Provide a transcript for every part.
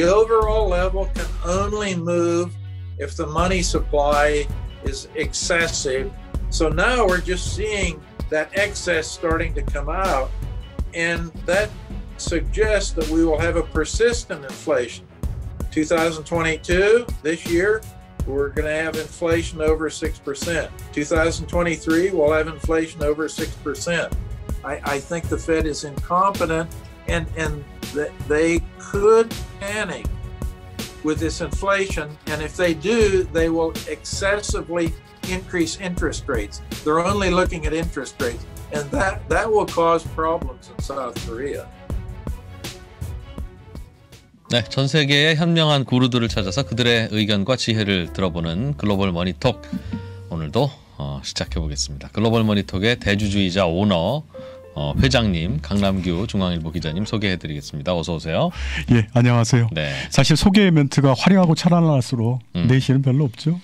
The overall level can only move if the money supply is excessive. So now we're just seeing that excess starting to come out, and that suggests that we will have a persistent inflation. 2022, this year, we're going to have inflation over 6%. 2023, we'll have inflation over 6%. I, I think the Fed is incompetent and, and that they could panic with this inflation. And if they do, they will excessively increase interest rates. They're only looking at interest rates. And that, that will cause problems in South Korea. 네, 전 세계의 현명한 구루들을 찾아서 그들의 의견과 지혜를 들어보는 글로벌 머니톡 오늘도 어, 시작해 보겠습니다. 글로벌 머니톡의 대주주이자 오너 어, 회장님 강남규 중앙일보 기자님 소개해드리겠습니다. 어서 오세요. 예, 안녕하세요. 네. 사실 소개 멘트가 화려하고 찬란할수록 음. 내실은 별로 없죠.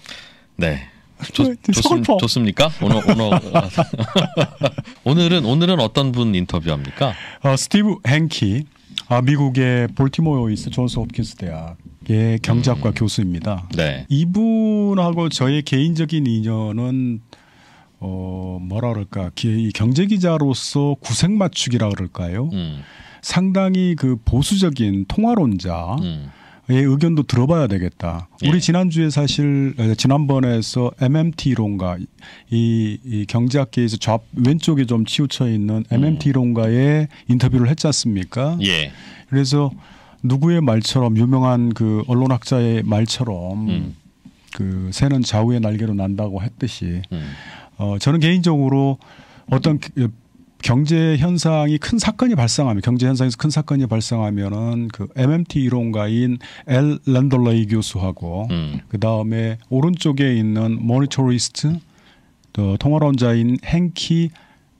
네. 좋, 좋습, 좋습니까? 오늘 오늘 오늘은 오늘은 어떤 분 인터뷰합니까? 어, 스티브 행키 아, 미국의 볼티모어에 존스 홉킨스 대학의 경제학과 음. 교수입니다. 네. 이분하고 저의 개인적인 인연은 어 뭐라 그럴까 경제 기자로서 구색 맞추기라 그럴까요? 음. 상당히 그 보수적인 통화론자. 음. 의 의견도 들어봐야 되겠다. 예. 우리 지난주에 사실 지난번에서 MMT론가 이, 이 경제학계에서 좌 왼쪽에 좀 치우쳐 있는 MMT론가의 음. 인터뷰를 했지 않습니까? 예. 그래서 누구의 말처럼 유명한 그 언론학자의 말처럼 음. 그 새는 좌우의 날개로 난다고 했듯이 음. 어 저는 개인적으로 어떤 그 경제 현상이 큰 사건이 발생하면 경제 현상에서 큰 사건이 발생하면은 그 MMT 이론가인 엘 랜돌레이 교수하고 음. 그 다음에 오른쪽에 있는 모니터리스트 또 통화론자인 행키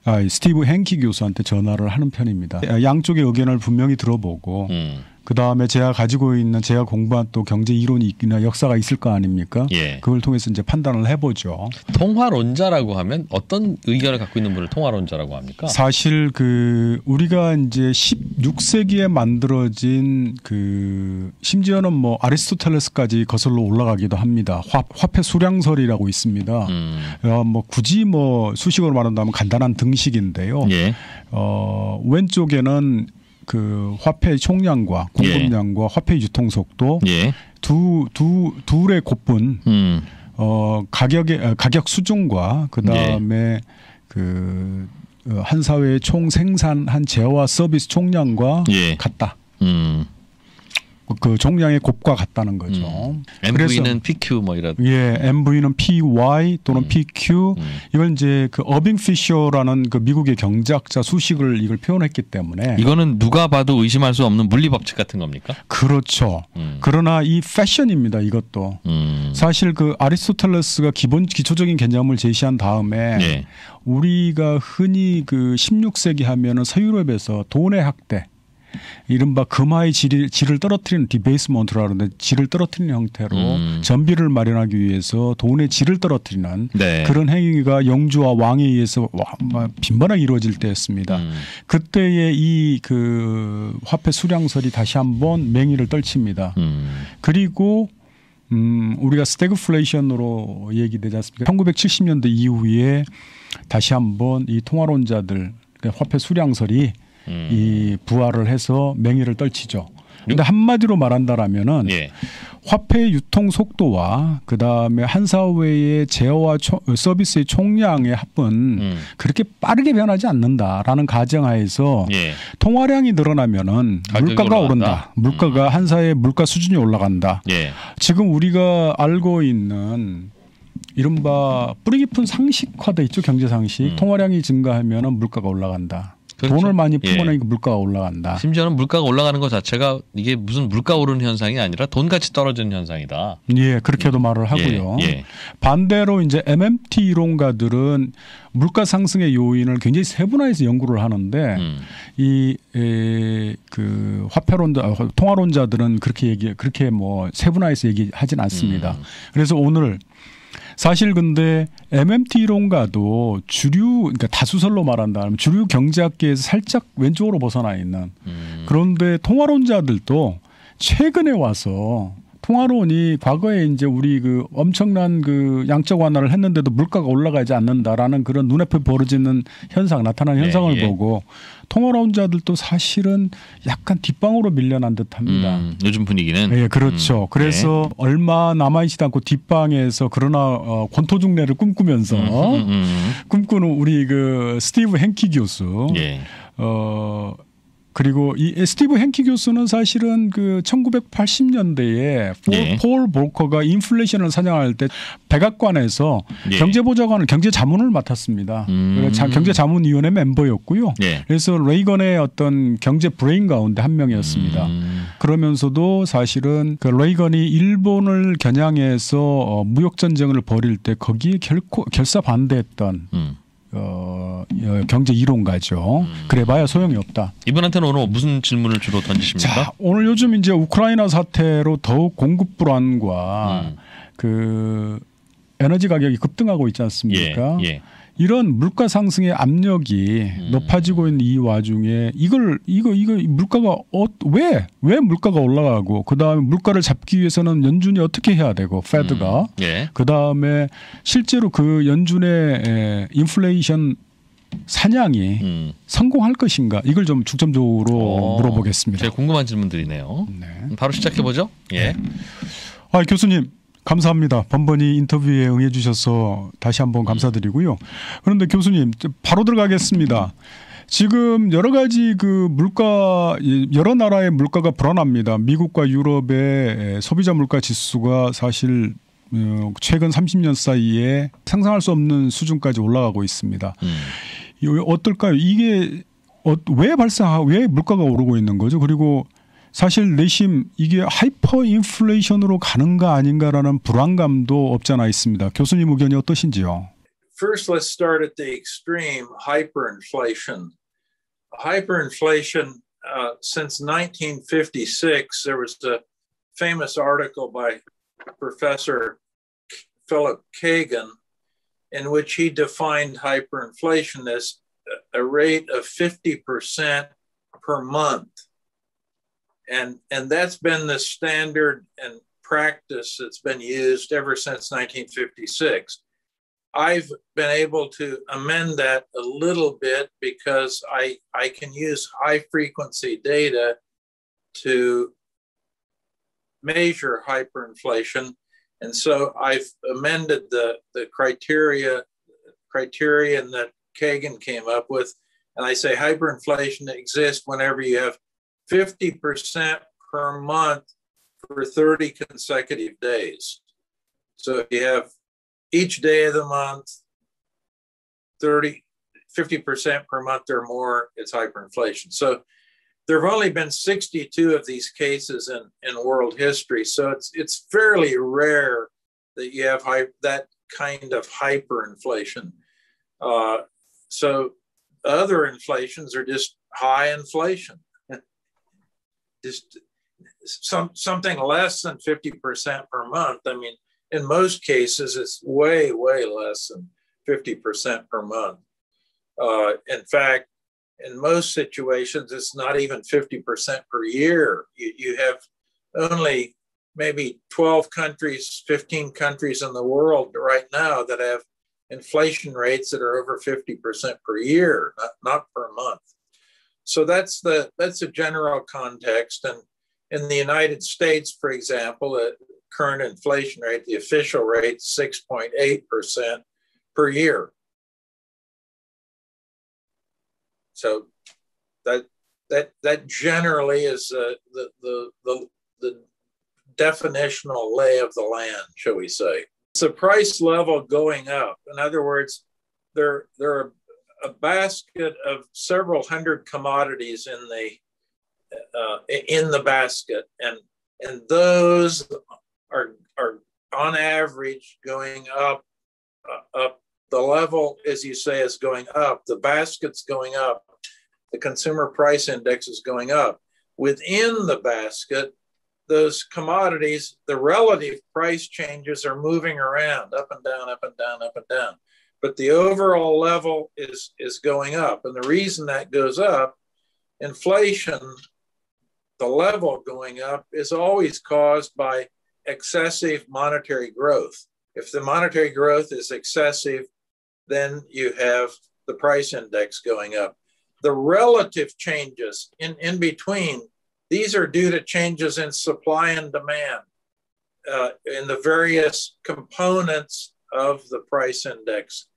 아, 스티브 행키 교수한테 전화를 하는 편입니다. 양쪽의 의견을 분명히 들어보고 음. 그 다음에 제가 가지고 있는 제가 공부한 또 경제 이론이 있거나 역사가 있을 거 아닙니까? 예. 그걸 통해서 이제 판단을 해보죠. 통화론자라고 하면 어떤 의견을 갖고 있는 분을 통화론자라고 합니까? 사실 그 우리가 이제 16세기에 만들어진 그 심지어는 뭐 아리스토텔레스까지 거슬러 올라가기도 합니다. 화, 화폐 수량설이라고 있습니다. 음. 어, 뭐 굳이 뭐 수식으로 말한다면 간단한 등식인데요. 예. 어, 왼쪽에는 그 화폐 총량과 공급량과 예. 화폐 유통 속도 예. 두, 두, 둘의 곱분 음. 어, 가격의 아, 가격 수준과 그 다음에 예. 그한 어, 사회의 총 생산한 재화 서비스 총량과 예. 같다. 음. 그 종량의 곱과 같다는 거죠. 음. MV는 PQ 뭐 이런. 예, MV는 PY 또는 음. PQ. 음. 이건 이제 그 어빙 피셔라는 그 미국의 경제학자 수식을 이걸 표현했기 때문에 이거는 누가 봐도 의심할 수 없는 물리 법칙 같은 겁니까? 그렇죠. 음. 그러나 이 패션입니다. 이것도 음. 사실 그 아리스토텔레스가 기본 기초적인 개념을 제시한 다음에 예. 우리가 흔히 그 16세기 하면은 서유럽에서 돈의 학대 이른바 금화의 질을, 질을 떨어뜨리는 디베이스먼트라 그러는데 질을 떨어뜨리는 형태로 음. 전비를 마련하기 위해서 돈의 질을 떨어뜨리는 네. 그런 행위가 영주와 왕에 의해서 빈번하게 이루어질 때였습니다. 음. 그때의 이 그 화폐 수량설이 다시 한번 맹위를 떨칩니다. 음. 그리고 음, 우리가 스태그플레이션으로 얘기되지 않습니까? 1970년대 이후에 다시 한번 이 통화론자들 그러니까 화폐 수량설이 음. 이 부활을 해서 맹위를 떨치죠. 근데 한마디로 말한다라면은 예. 화폐 유통 속도와 그 다음에 한 사회의 제어와 초, 서비스의 총량의 합은 음. 그렇게 빠르게 변하지 않는다라는 가정하에서 예. 통화량이 늘어나면은 물가가 올라간다. 오른다. 물가가 음. 한 사회의 물가 수준이 올라간다. 예. 지금 우리가 알고 있는 이른바 뿌리 깊은 상식화돼 있죠 경제 상식. 음. 통화량이 증가하면은 물가가 올라간다. 그렇죠. 돈을 많이 풀어내니까 예. 물가가 올라간다. 심지어는 물가가 올라가는 것 자체가 이게 무슨 물가 오르는 현상이 아니라 돈같이 떨어지는 현상이다. 예, 그렇게도 말을 예, 하고요. 예, 예. 반대로 이제 MMT 이론가들은 물가 상승의 요인을 굉장히 세분화해서 연구를 하는데 음. 이그 화폐론자 아, 통화론자들은 그렇게 얘기 그렇게 뭐 세분화해서 얘기하진 않습니다. 음. 그래서 오늘 사실 근데 MMT 이론가도 주류 그러니까 다수설로 말한다면 주류 경제학계에서 살짝 왼쪽으로 벗어나 있는 음. 그런데 통화론자들도 최근에 와서 통화론이 과거에 이제 우리 그 엄청난 그 양적 완화를 했는데도 물가가 올라가지 않는다라는 그런 눈앞에 벌어지는 현상 나타나는 현상을 예, 예. 보고 통화론자들도 사실은 약간 뒷방으로 밀려난 듯합니다. 음, 요즘 분위기는 예, 그렇죠. 음, 그래서 네. 얼마 남아있지 않고 뒷방에서 그러나 어, 권토중래를 꿈꾸면서 음, 음, 음, 꿈꾸는 우리 그 스티브 행키 교수 예. 어 그리고 이 스티브 행키 교수는 사실은 그 1980년대에 네. 폴 볼커가 인플레이션을 사냥할 때 백악관에서 네. 경제보좌관을 경제 자문을 맡았습니다. 음. 경제 자문위원회 멤버였고요. 네. 그래서 레이건의 어떤 경제 브레인 가운데 한 명이었습니다. 음. 그러면서도 사실은 그 레이건이 일본을 겨냥해서 어, 무역 전쟁을 벌일 때 거기에 결코 결사 반대했던 음. 어, 어, 경제 이론가죠. 음. 그래봐야 소용이 없다. 이분한테는 오늘 무슨 질문을 주로 던지십니까? 자, 오늘 요즘 이제 우크라이나 사태로 더욱 공급 불안과 음. 그 에너지 가격이 급등하고 있지 않습니까? 예, 예. 이런 물가 상승의 압력이 음. 높아지고 있는 이 와중에 이걸 이거 이거 물가가 왜왜 어, 왜 물가가 올라가고 그다음에 물가를 잡기 위해서는 연준이 어떻게 해야 되고 페드가 음. 예. 그다음에 실제로 그 연준의 에, 인플레이션 사냥이 음. 성공할 것인가 이걸 좀 중점적으로 오, 어, 물어보겠습니다. 제가 궁금한 질문들이네요. 네. 바로 시작해 보죠. 예. 네. 아 교수님 감사합니다. 번번이 인터뷰에 응해 주셔서 다시 한번 감사드리고요. 그런데 교수님 바로 들어가겠습니다. 지금 여러 가지 그 물가 여러 나라의 물가가 불안합니다. 미국과 유럽의 소비자 물가 지수가 사실 어, 최근 30년 사이에 상상할 수 없는 수준까지 올라가고 있습니다. 음. 어떨까요? 이게 어, 왜 발생하 왜 물가가 오르고 있는 거죠? 그리고 사실 내심 이게 하이퍼 인플레이션으로 가는가 아닌가라는 불안감도 없지 않아 있습니다. 교수님 의견이 어떠신지요? First, let's start at the extreme hyperinflation. Hyperinflation, uh, since 1956, there was a famous article by Professor Philip Kagan in which he defined hyperinflation as a rate of 50% per month and and that's been the standard and practice that's been used ever since 1956 i've been able to amend that a little bit because i i can use high frequency data to measure hyperinflation. And so i've amended the the criteria criterion that kagan came up with. And i say hyperinflation exists whenever you have 50% per month for 30 consecutive days. So if you have each day of the month, 30, 50% per month or more, it's hyperinflation. So there have only been 62 of these cases in, in world history. So it's it's fairly rare that you have hy- that kind of hyperinflation. Uh, so other inflations are just high inflation just some something less than 50% per month. I mean, in most cases, it's way, way less than 50% per month. Uh, in fact, in most situations, it's not even 50% per year. You, you have only maybe 12 countries, 15 countries in the world right now that have inflation rates that are over 50% per year, not, not per month. So that's the that's a general context. And in the United States, for example, the current inflation rate, the official rate, 6.8% per year. So that that that generally is uh, the, the the the definitional lay of the land, shall we say? It's a price level going up. In other words, there there are a basket of several hundred commodities in the uh, in the basket, and and those are are on average going up uh, up. The level, as you say, is going up. The basket's going up. The consumer price index is going up. Within the basket, those commodities, the relative price changes are moving around up and down, up and down, up and down but the overall level is is going up and the reason that goes up inflation the level going up is always caused by excessive monetary growth. If the monetary growth is excessive, then you have the price index going up. The relative changes in, in between, these are due to changes in supply and demand uh, in the various components of the price index.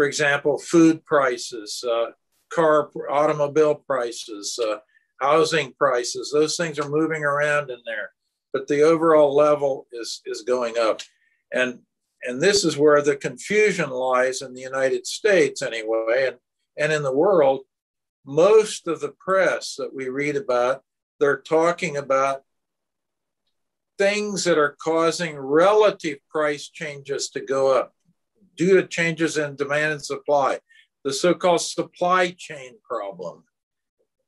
For example, food prices, uh, car, automobile prices, uh, housing prices, those things are moving around in there. But the overall level is, is going up. And, and this is where the confusion lies in the United States, anyway, and, and in the world. Most of the press that we read about, they're talking about things that are causing relative price changes to go up due to changes in demand and supply, the so called supply chain problem.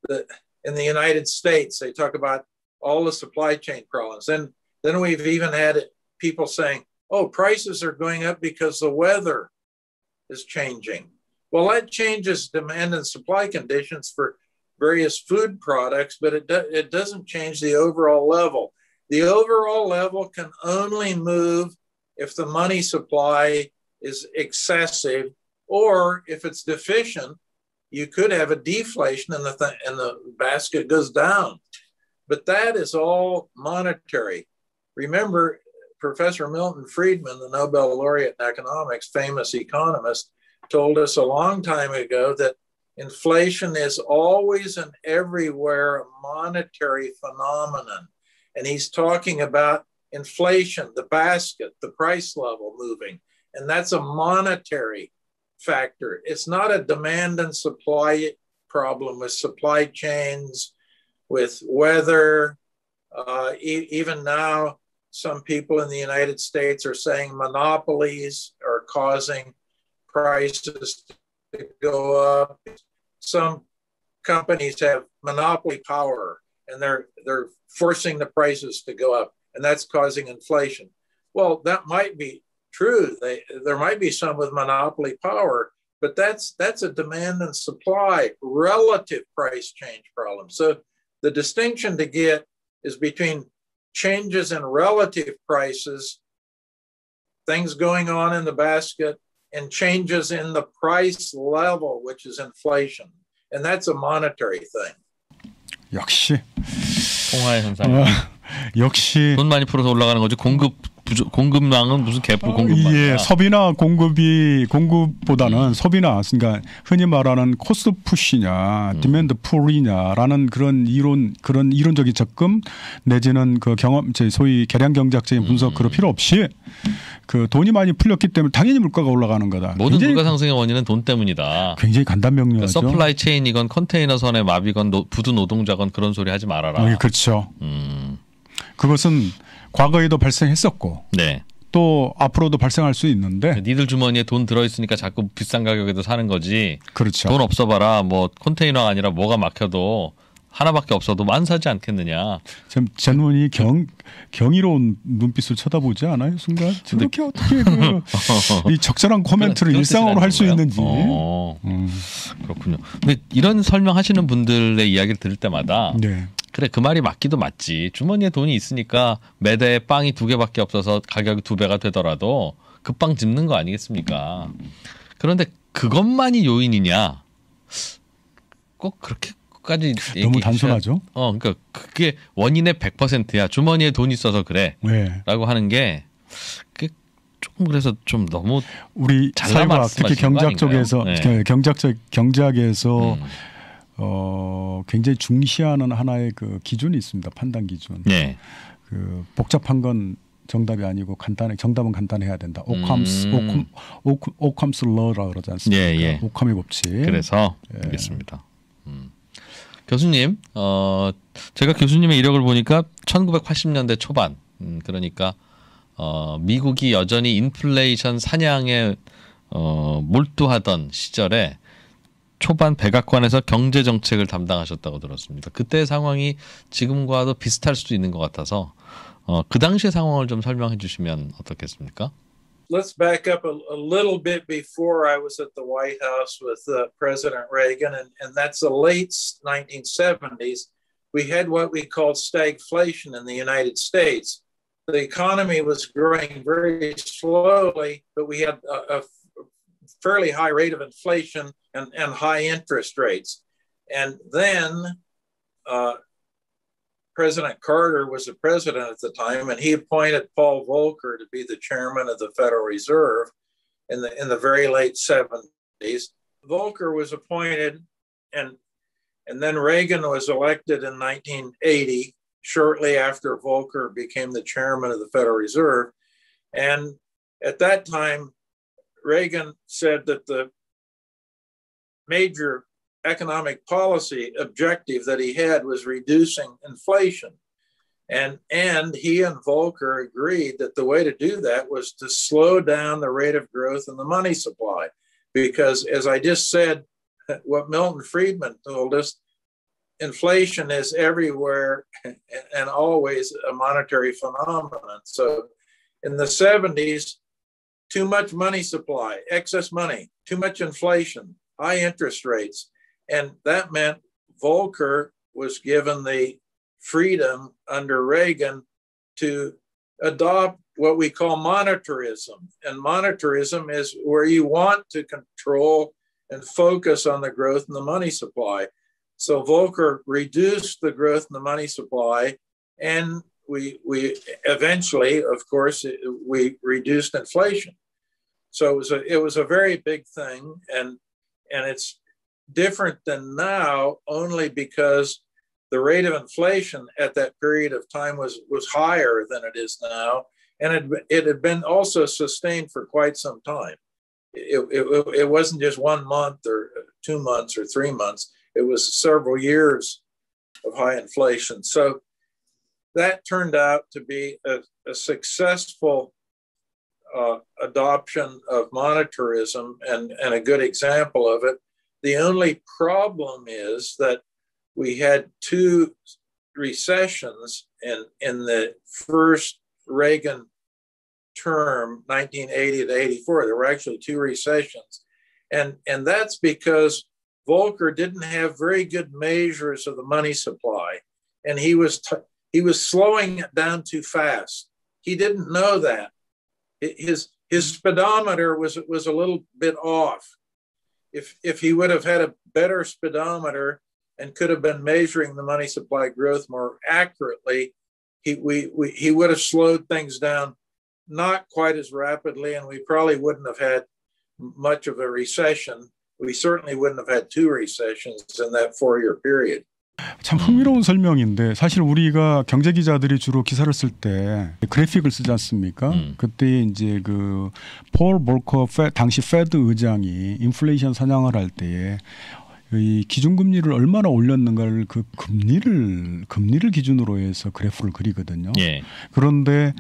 The, in the United States, they talk about all the supply chain problems. And then we've even had people saying, oh, prices are going up because the weather is changing. Well, that changes demand and supply conditions for various food products, but it, do, it doesn't change the overall level. The overall level can only move if the money supply is excessive or if it's deficient, you could have a deflation and the, th- and the basket goes down. But that is all monetary. Remember, Professor Milton Friedman, the Nobel laureate in economics, famous economist, told us a long time ago that inflation is always and everywhere a monetary phenomenon. And he's talking about inflation, the basket, the price level moving. And that's a monetary factor. It's not a demand and supply problem with supply chains, with weather. Uh, e- even now, some people in the United States are saying monopolies are causing prices to go up. Some companies have monopoly power and they're they're forcing the prices to go up and that's causing inflation. Well, that might be true. They, there might be some with monopoly power, but that's that's a demand and supply relative price change problem. So the distinction to get is between changes in relative prices, things going on in the basket, and changes in the price level, which is inflation. And that's a monetary thing. 역시 통화의 현상. 어, 역시 돈 많이 풀어서 올라가는 거지 공급 부족, 공급망은 무슨 개뿔 공급망? 어, 예, 소비나 공급이 공급보다는 음. 소비나 그러니까 흔히 말하는 cost push냐, 음. demand pull이냐라는 그런 이론 그런 이론적인 접근 내지는 그 경험 제 소위 계량 경제학적인 분석 음. 그럴 필요 없이 그 돈이 많이 풀렸기 때문에 당연히 물가가 올라가는 거다. 모든 물가 상승의 원인은 돈 때문이다. 굉장히 간단 명료하죠. 그러니까 supply chain이건 컨테이너 선의 마비건 노, 부두 노동자건 그런 소리 하지 말아라. 어, 그렇죠. 음. 그것은 과거에도 발생했었고 네. 또 앞으로도 발생할 수 있는데 니들 주머니에 돈 들어 있으니까 자꾸 비싼 가격에도 사는 거지. 그렇죠. 돈 없어 봐라. 뭐 컨테이너가 아니라 뭐가 막혀도 하나밖에 없어도 안 사지 않겠느냐. 참 전원이 경 경이로운 눈빛을 쳐다보지 않아요 순간 저렇게 어떻게 그 이 적절한 코멘트를 일상으로 할 수 있는지. 어, 음. 그렇군요. 근데 이런 설명하시는 분들의 이야기를 들을 때마다 네. 그래 그 말이 맞기도 맞지. 주머니에 돈이 있으니까 매대에 빵이 두 개밖에 없어서 가격이 두 배가 되더라도 그 빵 집는 거 아니겠습니까? 그런데 그것만이 요인이냐? 꼭 그렇게까지 너무 단순하죠. 어, 그러니까 그게 원인의 100%야. 주머니에 돈 있어서 그래. 네. 라고 하는 게그 조금 그래서 좀 너무 우리 사회가 특히 경제학 쪽에서 네. 경제학적 경제학에서 음. 어, 굉장히 중시하는 하나의 그 기준이 있습니다. 판단 기준. 네. 그 복잡한 건 정답이 아니고 간단해 정답은 간단해야 된다. 오캄스 음. 오캄 오캄스 러라 그러지 않습니까? 예, 예. 오캄의 법칙. 그래서 예. 알겠습니다. 음. 교수님, 어, 제가 교수님의 이력을 보니까 1980년대 초반, 음, 그러니까 어, 미국이 여전히 인플레이션 사냥에 어, 몰두하던 시절에 초반 백악관에서 경제 정책을 담당하셨다고 들었습니다. 그때 상황이 지금과도 비슷할 수도 있는 것 같아서 어, 그 당시의 상황을 좀 설명해 주시면 어떻겠습니까? Let's back up a, a little bit before I was at the White House with uh, President Reagan, and, and that's the late 1970s. we had what we called stagflation in the United States. The economy was growing very slowly, but we had a, a fairly high rate of inflation and, and high interest rates. And then uh, President Carter was the president at the time, and he appointed Paul Volcker to be the chairman of the Federal Reserve in the in the very late 70s. Volcker was appointed, and and then Reagan was elected in 1980, shortly after Volcker became the chairman of the Federal Reserve. And at that time, Reagan said that the major economic policy objective that he had was reducing inflation. And, and he and Volcker agreed that the way to do that was to slow down the rate of growth in the money supply. Because as I just said, what Milton Friedman told us, inflation is everywhere and always a monetary phenomenon. So in the 70s, too much money supply, excess money, too much inflation, high interest rates. And that meant Volcker was given the freedom under Reagan to adopt what we call monetarism. And monetarism is where you want to control and focus on the growth in the money supply. So Volcker reduced the growth in the money supply, and we we eventually, of course, we reduced inflation. So it was a it was a very big thing, and and it's different than now only because the rate of inflation at that period of time was was higher than it is now, and it, it had been also sustained for quite some time. It, it, it wasn't just one month or two months or three months. It was several years of high inflation. So that turned out to be a, a successful uh, adoption of monetarism and, and a good example of it. The only problem is that we had two recessions in, in the first Reagan term, 1980 to 84. There were actually two recessions. And, and that's because Volcker didn't have very good measures of the money supply. And he was, t- he was slowing it down too fast. He didn't know that. His, his speedometer was, was a little bit off. If, if he would have had a better speedometer, and could have been measuring the money supply growth more accurately, he, we, we, he would have slowed things down not quite as rapidly, and we probably wouldn't have had much of a recession. We certainly wouldn't have had two recessions in that four-year period. 참 흥미로운 설명인데 사실 우리가 경제 기자들이 주로 기사를 쓸 때 그래픽을 쓰지 않습니까? 음. 그때 이제 그 폴 볼커 당시 Fed 의장이 인플레이션 사냥을 할 때에 이 기준금리를 얼마나 올렸는가를 그 금리를 금리를 기준으로 해서 그래프를 그리거든요. 예. 그런데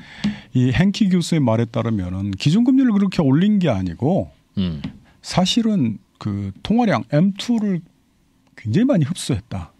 이 행키 교수의 말에 따르면은 기준금리를 그렇게 올린 게 아니고 음. 사실은 그 통화량 M2를 굉장히 많이 흡수했다.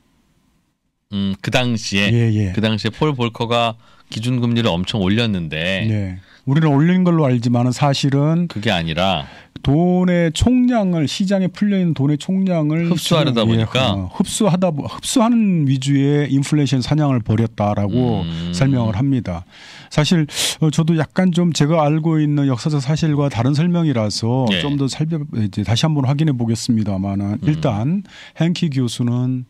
음, 그 당시에 예, 예. 그 당시에 폴 볼커가 기준 금리를 엄청 올렸는데 네. 우리는 올린 걸로 알지만은 사실은 그게 아니라 돈의 총량을 시장에 풀려 있는 돈의 총량을 흡수하려다 보니까 어, 흡수하다 흡수하는 위주의 인플레이션 사냥을 벌였다라고 음. 설명을 합니다. 사실 어, 저도 약간 좀 제가 알고 있는 역사적 사실과 다른 설명이라서 네. 좀더 살펴 이제 다시 한번 확인해 보겠습니다만은 음. 일단 행키 교수는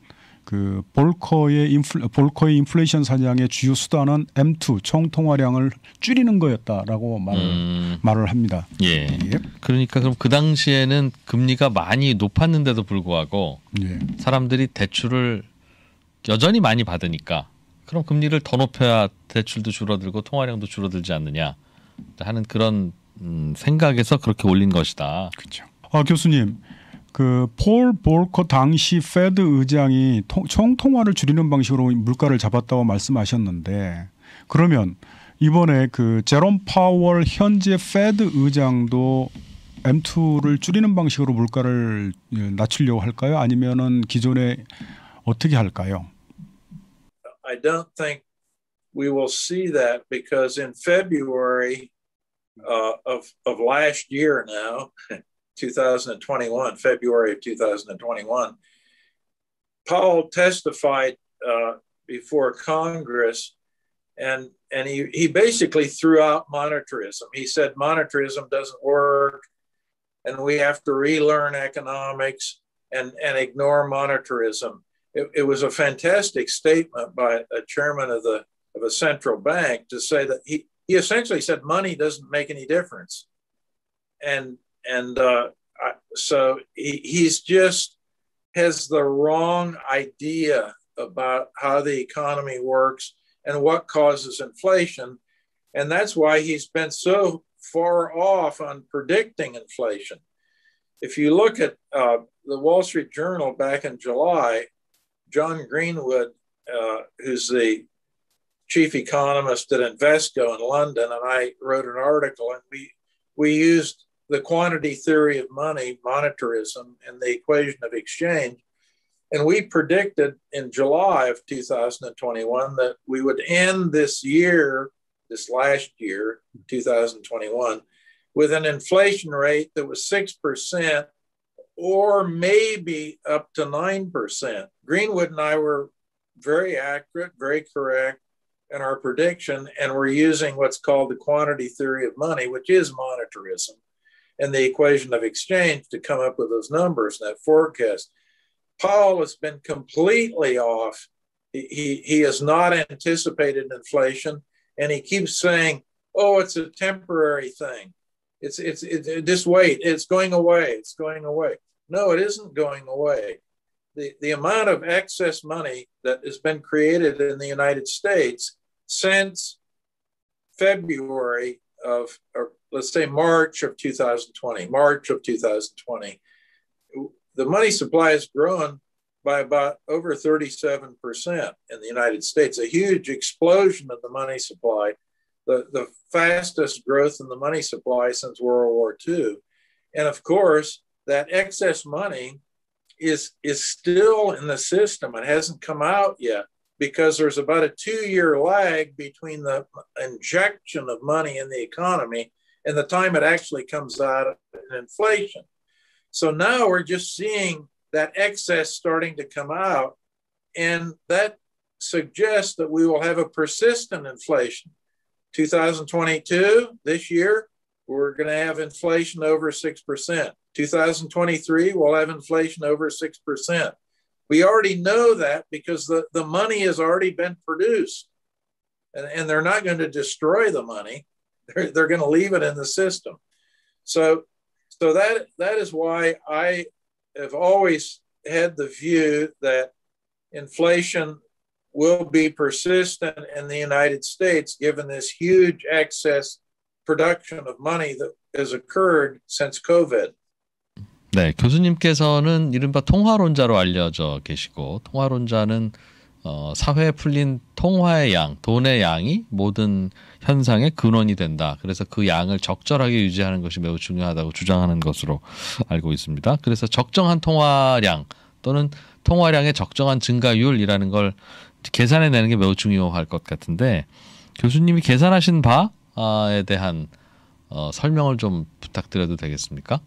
그 볼커의 인플 볼커의 인플레이션 사냥의 주요 수단은 M2 총 통화량을 줄이는 거였다라고 말을 음. 말을 합니다. 예. 예. 그러니까 그럼 그 당시에는 금리가 많이 높았는데도 불구하고 예. 사람들이 대출을 여전히 많이 받으니까 그럼 금리를 더 높여야 대출도 줄어들고 통화량도 줄어들지 않느냐 하는 그런 음, 생각에서 그렇게 올린 것이다. 그렇죠. 아 교수님 그폴 볼커 당시 Fed 의장이 통, 총통화를 줄이는 방식으로 물가를 잡았다고 말씀하셨는데 그러면 이번에 그 제롬 파월 현재 Fed 의장도 M2를 줄이는 방식으로 물가를 낮추려고 할까요? 아니면은 기존에 어떻게 할까요? I don't think we will see that because in February uh, of of last year now 2021, February of 2021, Paul testified uh, before Congress, and and he he basically threw out monetarism. He said monetarism doesn't work, and we have to relearn economics and and ignore monetarism. It, it was a fantastic statement by a chairman of the of a central bank to say that he he essentially said money doesn't make any difference, and and uh, I, so he, he's just has the wrong idea about how the economy works and what causes inflation. And that's why he's been so far off on predicting inflation. If you look at uh, the Wall Street Journal back in July, John Greenwood, uh, who's the chief economist at Invesco in London, and I wrote an article, and we we used the quantity theory of money, monetarism, and the equation of exchange and we predicted in July of 2021 that we would end this year, this last year, 2021, with an inflation rate that was 6% or maybe up to 9%. Greenwood and I were very accurate, very correct in our prediction, and we're using what's called the quantity theory of money, which is monetarism, and the equation of exchange to come up with those numbers and that forecast. Paul has been completely off. He, he, has not anticipated inflation, and he keeps saying, "Oh, it's a temporary thing. It's it's it, just wait. It's going away. It's going away." No, it isn't going away. The the amount of excess money that has been created in the United States since February of, or let's say March of 2020, March of 2020 the money supply has grown by about over 37% in the United States, a huge explosion of the money supply, the, the fastest growth in the money supply since World War II. And of course, that excess money is, is still in the system. It hasn't come out yet because there's about a two year lag between the injection of money in the economy and the time it actually comes out in inflation. So now we're just seeing that excess starting to come out. And that suggests that we will have a persistent inflation. 2022, this year, we're going to have inflation over 6%. 2023, we'll have inflation over 6%. We already know that because the, the money has already been produced. And, and they're not going to destroy the money, they're, they're going to leave it in the system. So so that that is why I have always had the view that inflation will be persistent in the United States given this huge excess production of money that has occurred since COVID. 네, 교수님께서는 이른바 통화론자로 알려져 계시고 통화론자는 어, 사회에 풀린 통화의 양, 돈의 양이 모든 현상의 근원이 된다. 그래서 그 양을 적절하게 유지하는 것이 매우 중요하다고 주장하는 것으로 알고 있습니다. 그래서 적정한 통화량 또는 통화량의 적정한 증가율이라는 걸 계산해 내는 게 매우 중요할 것 같은데 교수님이 계산하신 바에 대한 어, 설명을 좀 부탁드려도 되겠습니까?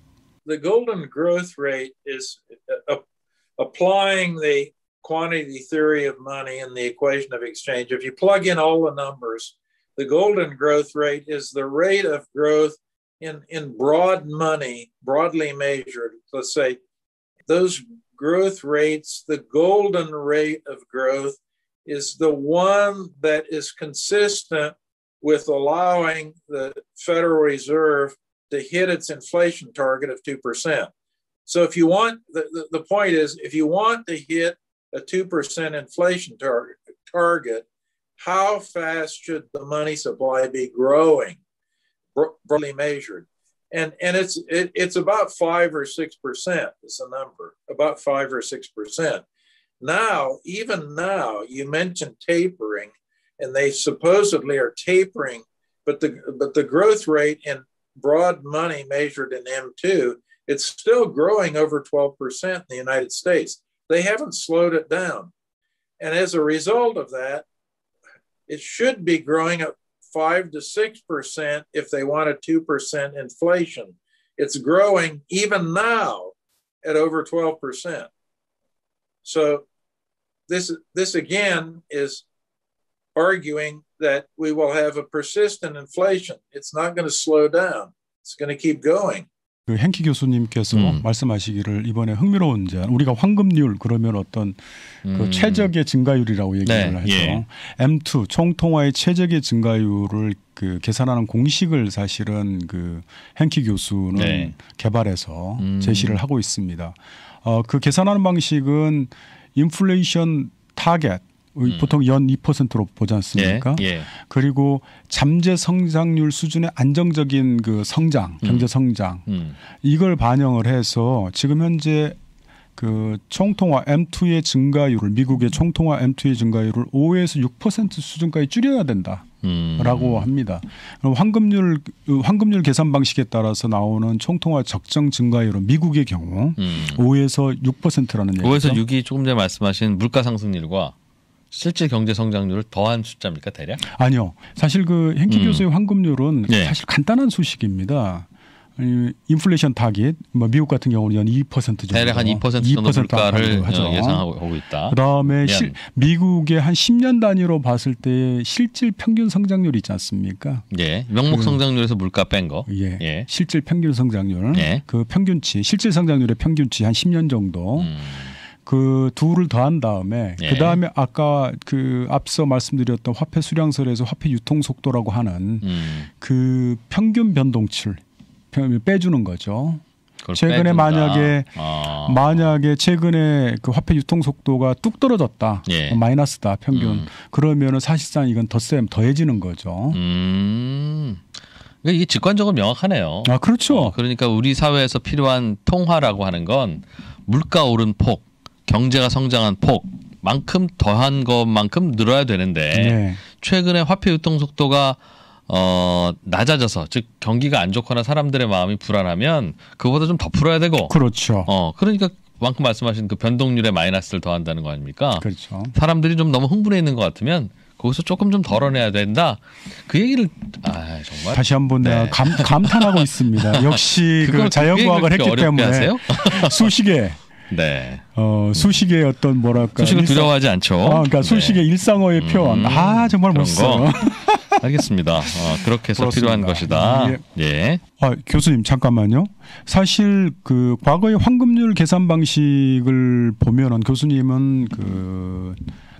The golden growth rate is applying the quantity theory of money and the equation of exchange, if you plug in all the numbers, the golden growth rate is the rate of growth in, in broad money, broadly measured. Let's say those growth rates, the golden rate of growth is the one that is consistent with allowing the Federal Reserve to hit its inflation target of 2%. So if you want, the, the, the point is, if you want to hit a 2% inflation target, target, how fast should the money supply be growing, broadly measured? And, and it's, it, it's about five or 6% is the number, about five or 6%. Now, even now, you mentioned tapering, and they supposedly are tapering, but the, but the growth rate in broad money measured in M2, it's still growing over 12% in the United States. They haven't slowed it down. And as a result of that, it should be growing at 5 to 6% if they want a 2% inflation. It's growing even now at over 12%. So this this again is arguing that we will have a persistent inflation. It's not going to slow down. It's going to keep going. 그 행키 교수님께서 음. 말씀하시기를 이번에 흥미로운 제 우리가 황금률 그러면 어떤 그 음. 그 최적의 증가율이라고 얘기를 네, 하죠. 예. M2 총통화의 최적의 증가율을 그 계산하는 공식을 사실은 그 행키 교수는 네. 개발해서 음. 제시를 하고 있습니다. 어, 그 계산하는 방식은 인플레이션 타겟 음. 보통 연 2%로 보지 않습니까? 예, 예. 그리고 잠재 성장률 수준의 안정적인 그 성장, 음. 경제 성장 음. 이걸 반영을 해서 지금 현재 그 총통화 M2의 증가율을 미국의 총통화 M2의 증가율을 5에서 6% 수준까지 줄여야 된다. 라고 음. 합니다. 그럼 황금률 황금률 계산 방식에 따라서 나오는 총통화 적정 증가율은 미국의 경우 음. 5에서 6%라는 얘기죠. 5에서 6이 조금 전에 말씀하신 물가 상승률과 실제 경제 성장률을 더한 숫자입니까 대략? 아니요. 사실 그 행키 음. 교수의 황금률은 네. 사실 간단한 수식입니다. 인플레이션 타깃 뭐 미국 같은 경우는 연2% 정도 대략 한 2% 정도 2% 물가를 하죠. 예상하고 있다. 그다음에 실, 미국의 한 10년 단위로 봤을 때 실질 평균 성장률 있지 않습니까? 예. 명목 그 성장률에서 물가 뺀 거. 예. 예. 실질 평균 성장률. 예. 그 평균치 실질 성장률의 평균치 한 10년 정도. 음. 그 둘을 더한 다음에 예. 그 다음에 아까 그 앞서 말씀드렸던 화폐 수량설에서 화폐 유통 속도라고 하는 음. 그 평균 변동치를 빼주는 거죠. 최근에 빼준다. 만약에 아. 만약에 최근에 그 화폐 유통 속도가 뚝 떨어졌다 예. 마이너스다 평균 음. 그러면은 사실상 이건 덧셈 더해지는 거죠. 음. 그러니까 이게 직관적으로 명확하네요. 아 그렇죠. 어, 그러니까 우리 사회에서 필요한 통화라고 하는 건 물가 오른 폭 경제가 성장한 폭만큼 더한 것만큼 늘어야 되는데 네. 최근에 화폐 유통 속도가 어 낮아져서 즉 경기가 안 좋거나 사람들의 마음이 불안하면 그보다 좀 더 풀어야 되고 그렇죠. 어 그러니까 방금 말씀하신 그 변동률의 마이너스를 더한다는 거 아닙니까? 그렇죠. 사람들이 좀 너무 흥분해 있는 것 같으면 거기서 조금 좀 덜어내야 된다. 그 얘기를 아 정말 다시 한번 네. 내가 감, 감탄하고 있습니다. 역시 그 자연과학을 했기 때문에 수식에 네. 어, 수식의 어떤 뭐랄까 수식을 일상, 두려워하지 않죠. 아, 그러니까 수식의 네. 일상어의 음, 표현. 아 정말 멋있어요. 알겠습니다. 어, 그렇게 해서 그렇습니다. 필요한 것이다. 예. 예. 아, 교수님 잠깐만요. 사실 그 과거의 황금률 계산 방식을 보면은 교수님은 그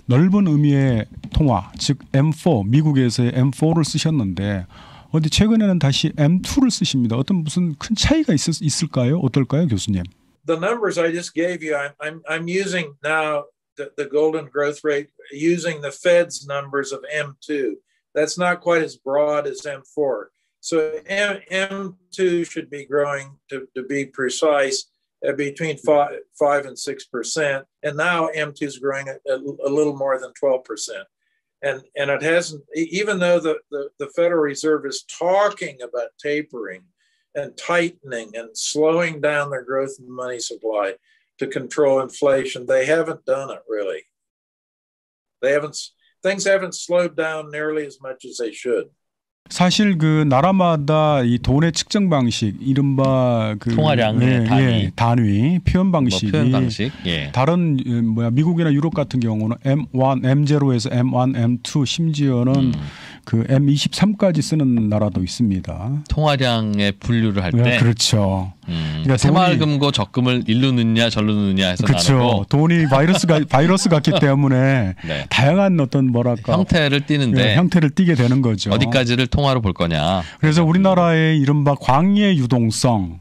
넓은 의미의 통화, 즉 M4 미국에서의 M4를 쓰셨는데 어디 최근에는 다시 M2를 쓰십니다. 어떤 무슨 큰 차이가 있, 있을까요? 어떨까요, 교수님? The numbers I just gave you, I'm, I'm, I'm using now the, the golden growth rate using the Fed's numbers of M2. That's not quite as broad as M4. So M, M2 should be growing, to, to be precise, uh, between five, five and six percent, and now M2 is growing a, a, little more than twelve percent. And and it hasn't, even though the, the, the Federal Reserve is talking about tapering, and tightening and slowing down their growth in money supply to control inflation. They haven't done it really. They haven't things haven't slowed down nearly as much as they should. 사실 그 나라마다 이 돈의 측정 방식, 이른바 그 통화량의 예, 단위, 예, 단위 표현 방식이 뭐 표현 방식, 예. 다른 뭐야 미국이나 유럽 같은 경우는 M1, M0에서 M1, M2 심지어는 음. 그 M23까지 쓰는 나라도 있습니다. 통화량의 분류를 할 때. 네, 그렇죠. 음, 그러니까 새마을금고 적금을 일로 넣느냐 절로 넣느냐 해서 그렇죠. 나누고. 돈이 바이러스가 바이러스 같기 때문에 네. 다양한 어떤 뭐랄까 형태를 띠는데 네, 형태를 띠게 되는 거죠. 어디까지를 통화로 볼 거냐. 그래서 우리나라의 이른바 광의 유동성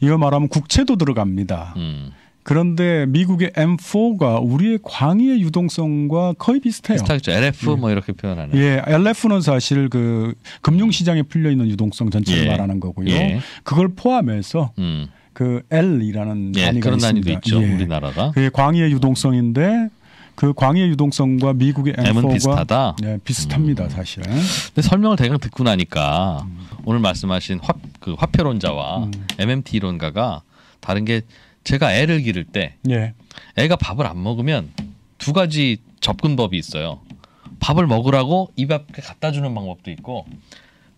이거 말하면 국채도 들어갑니다. 음. 그런데 미국의 M4가 우리의 광의의 유동성과 거의 비슷해요. 비슷하죠. LF 예. 뭐 이렇게 표현하는. 예, LF는 사실 그 금융 시장에 풀려 있는 유동성 전체를 예. 말하는 거고요. 예. 그걸 포함해서 음. 그 L이라는 예, 단위가 그런 있습니다. 단위도 있죠. 예. 우리나라가. 그게 광의의 유동성인데 그 광의의 유동성과 미국의 M4가 비슷하다. 네, 비슷합니다, 음. 사실. 근데 설명을 대강 듣고 나니까 음. 오늘 말씀하신 화, 그 화폐론자와 음. MMT 이론가가 다른 게 제가 애를 기를 때 예. 애가 밥을 안 먹으면 두 가지 접근법이 있어요. 밥을 먹으라고 입 앞에 갖다 주는 방법도 있고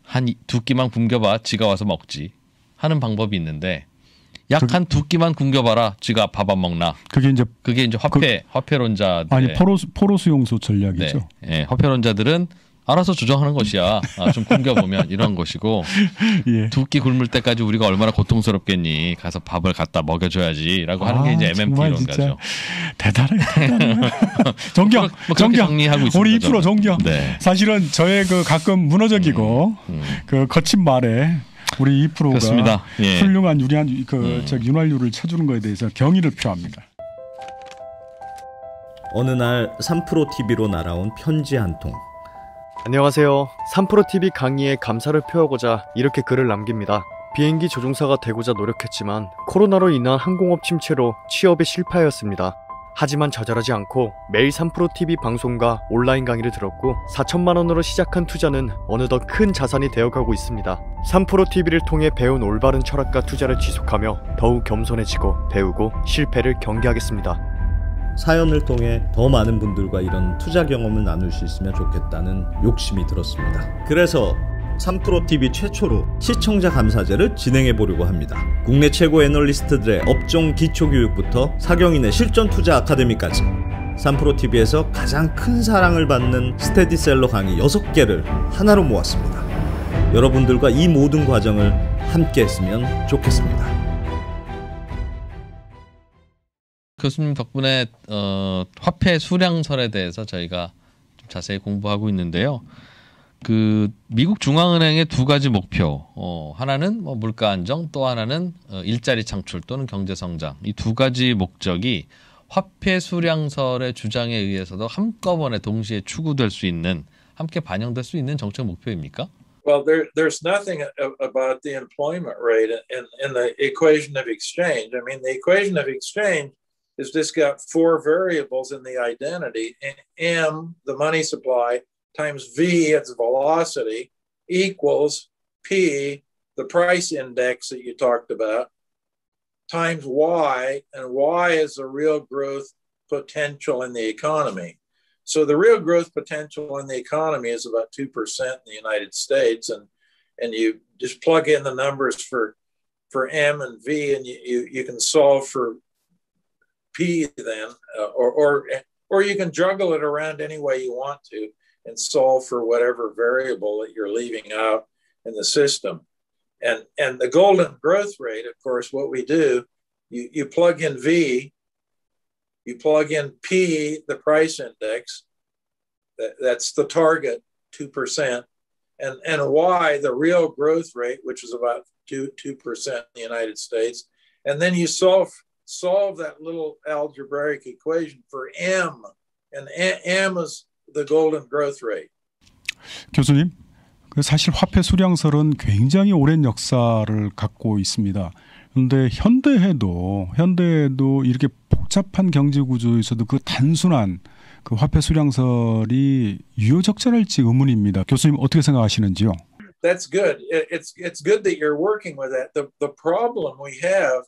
한 두 끼만 굶겨봐 지가 와서 먹지 하는 방법이 있는데 약 한 두 끼만 굶겨봐라. 쥐가 밥 안 먹나. 그게 이제 그게 이제 화폐 그, 화폐론자 아니 포로 포로수용소 전략이죠. 네, 네, 화폐론자들은 알아서 조정하는 것이야. 아, 좀 굶겨보면 이런 것이고 예. 두끼 굶을 때까지 우리가 얼마나 고통스럽겠니. 가서 밥을 갖다 먹여줘야지라고 하는 게 아, 이제 MMT 이론가죠. 대단해. 대단해. 정경, 뭐, 뭐 정경. 정리하고 있습니다. 우리 2% 정경. 네. 사실은 저의 그 가끔 무너져기고 음, 음. 그 거친 말에 우리 2%가 예. 훌륭한 유리한 그 음. 윤활유를 쳐주는 것에 대해서 경의를 표합니다. 어느 날 3프로 TV로 날아온 편지 한 통. 안녕하세요. 3프로TV 강의에 감사를 표하고자 이렇게 글을 남깁니다. 비행기 조종사가 되고자 노력했지만 코로나로 인한 항공업 침체로 취업에 실패하였습니다. 하지만 좌절하지 않고 매일 3프로TV 방송과 온라인 강의를 들었고 4천만원으로 시작한 투자는 어느덧 큰 자산이 되어가고 있습니다. 3프로TV를 통해 배운 올바른 철학과 투자를 지속하며 더욱 겸손해지고 배우고 실패를 경계하겠습니다. 사연을 통해 더 많은 분들과 이런 투자 경험을 나눌 수 있으면 좋겠다는 욕심이 들었습니다. 그래서 3프로TV 최초로 시청자 감사제를 진행해 보려고 합니다. 국내 최고 애널리스트들의 업종 기초 교육부터 사경인의 실전 투자 아카데미까지 3프로TV에서 가장 큰 사랑을 받는 스테디셀러 강의 6개를 하나로 모았습니다. 여러분들과 이 모든 과정을 함께 했으면 좋겠습니다. 교수님 덕분에 어, 화폐 수량설에 대해서 저희가 좀 자세히 공부하고 있는데요. 그 미국 중앙은행의 두 가지 목표, 어, 하나는 뭐 물가 안정, 또 하나는 어, 일자리 창출 또는 경제 성장. 이 두 가지 목적이 화폐 수량설의 주장에 의해서도 한꺼번에 동시에 추구될 수 있는 함께 반영될 수 있는 정책 목표입니까? Well, there, there's nothing about the employment rate in, in the equation of exchange. I mean, the equation of exchange is just got four variables in the identity and m the money supply times v its velocity equals p the price index that you talked about times y and y is the real growth potential in the economy. So the real growth potential in the economy is about 2% in the united states and and you just plug in the numbers for for m and v and you, you, you can solve for P then, uh, or, or, or you can juggle it around any way you want to and solve for whatever variable that you're leaving out in the system. And, and the golden growth rate, of course, what we do, you, you plug in V, you plug in P, the price index, that, that's the target, 2%, and, and Y, the real growth rate, which is about 2, 2% in the United States. And then you solve solve that little algebraic equation for m, and m is the golden growth rate. 교수님, 그 사실 화폐 수량설은 굉장히 오랜 역사를 갖고 있습니다. 그런데 현대에도 현대에도 이렇게 복잡한 경제 구조에서도 그 단순한 그 화폐 수량설이 유효적절할지 의문입니다. 교수님 어떻게 생각하시는지요? That's good. It's it's good that you're working with that. The the problem we have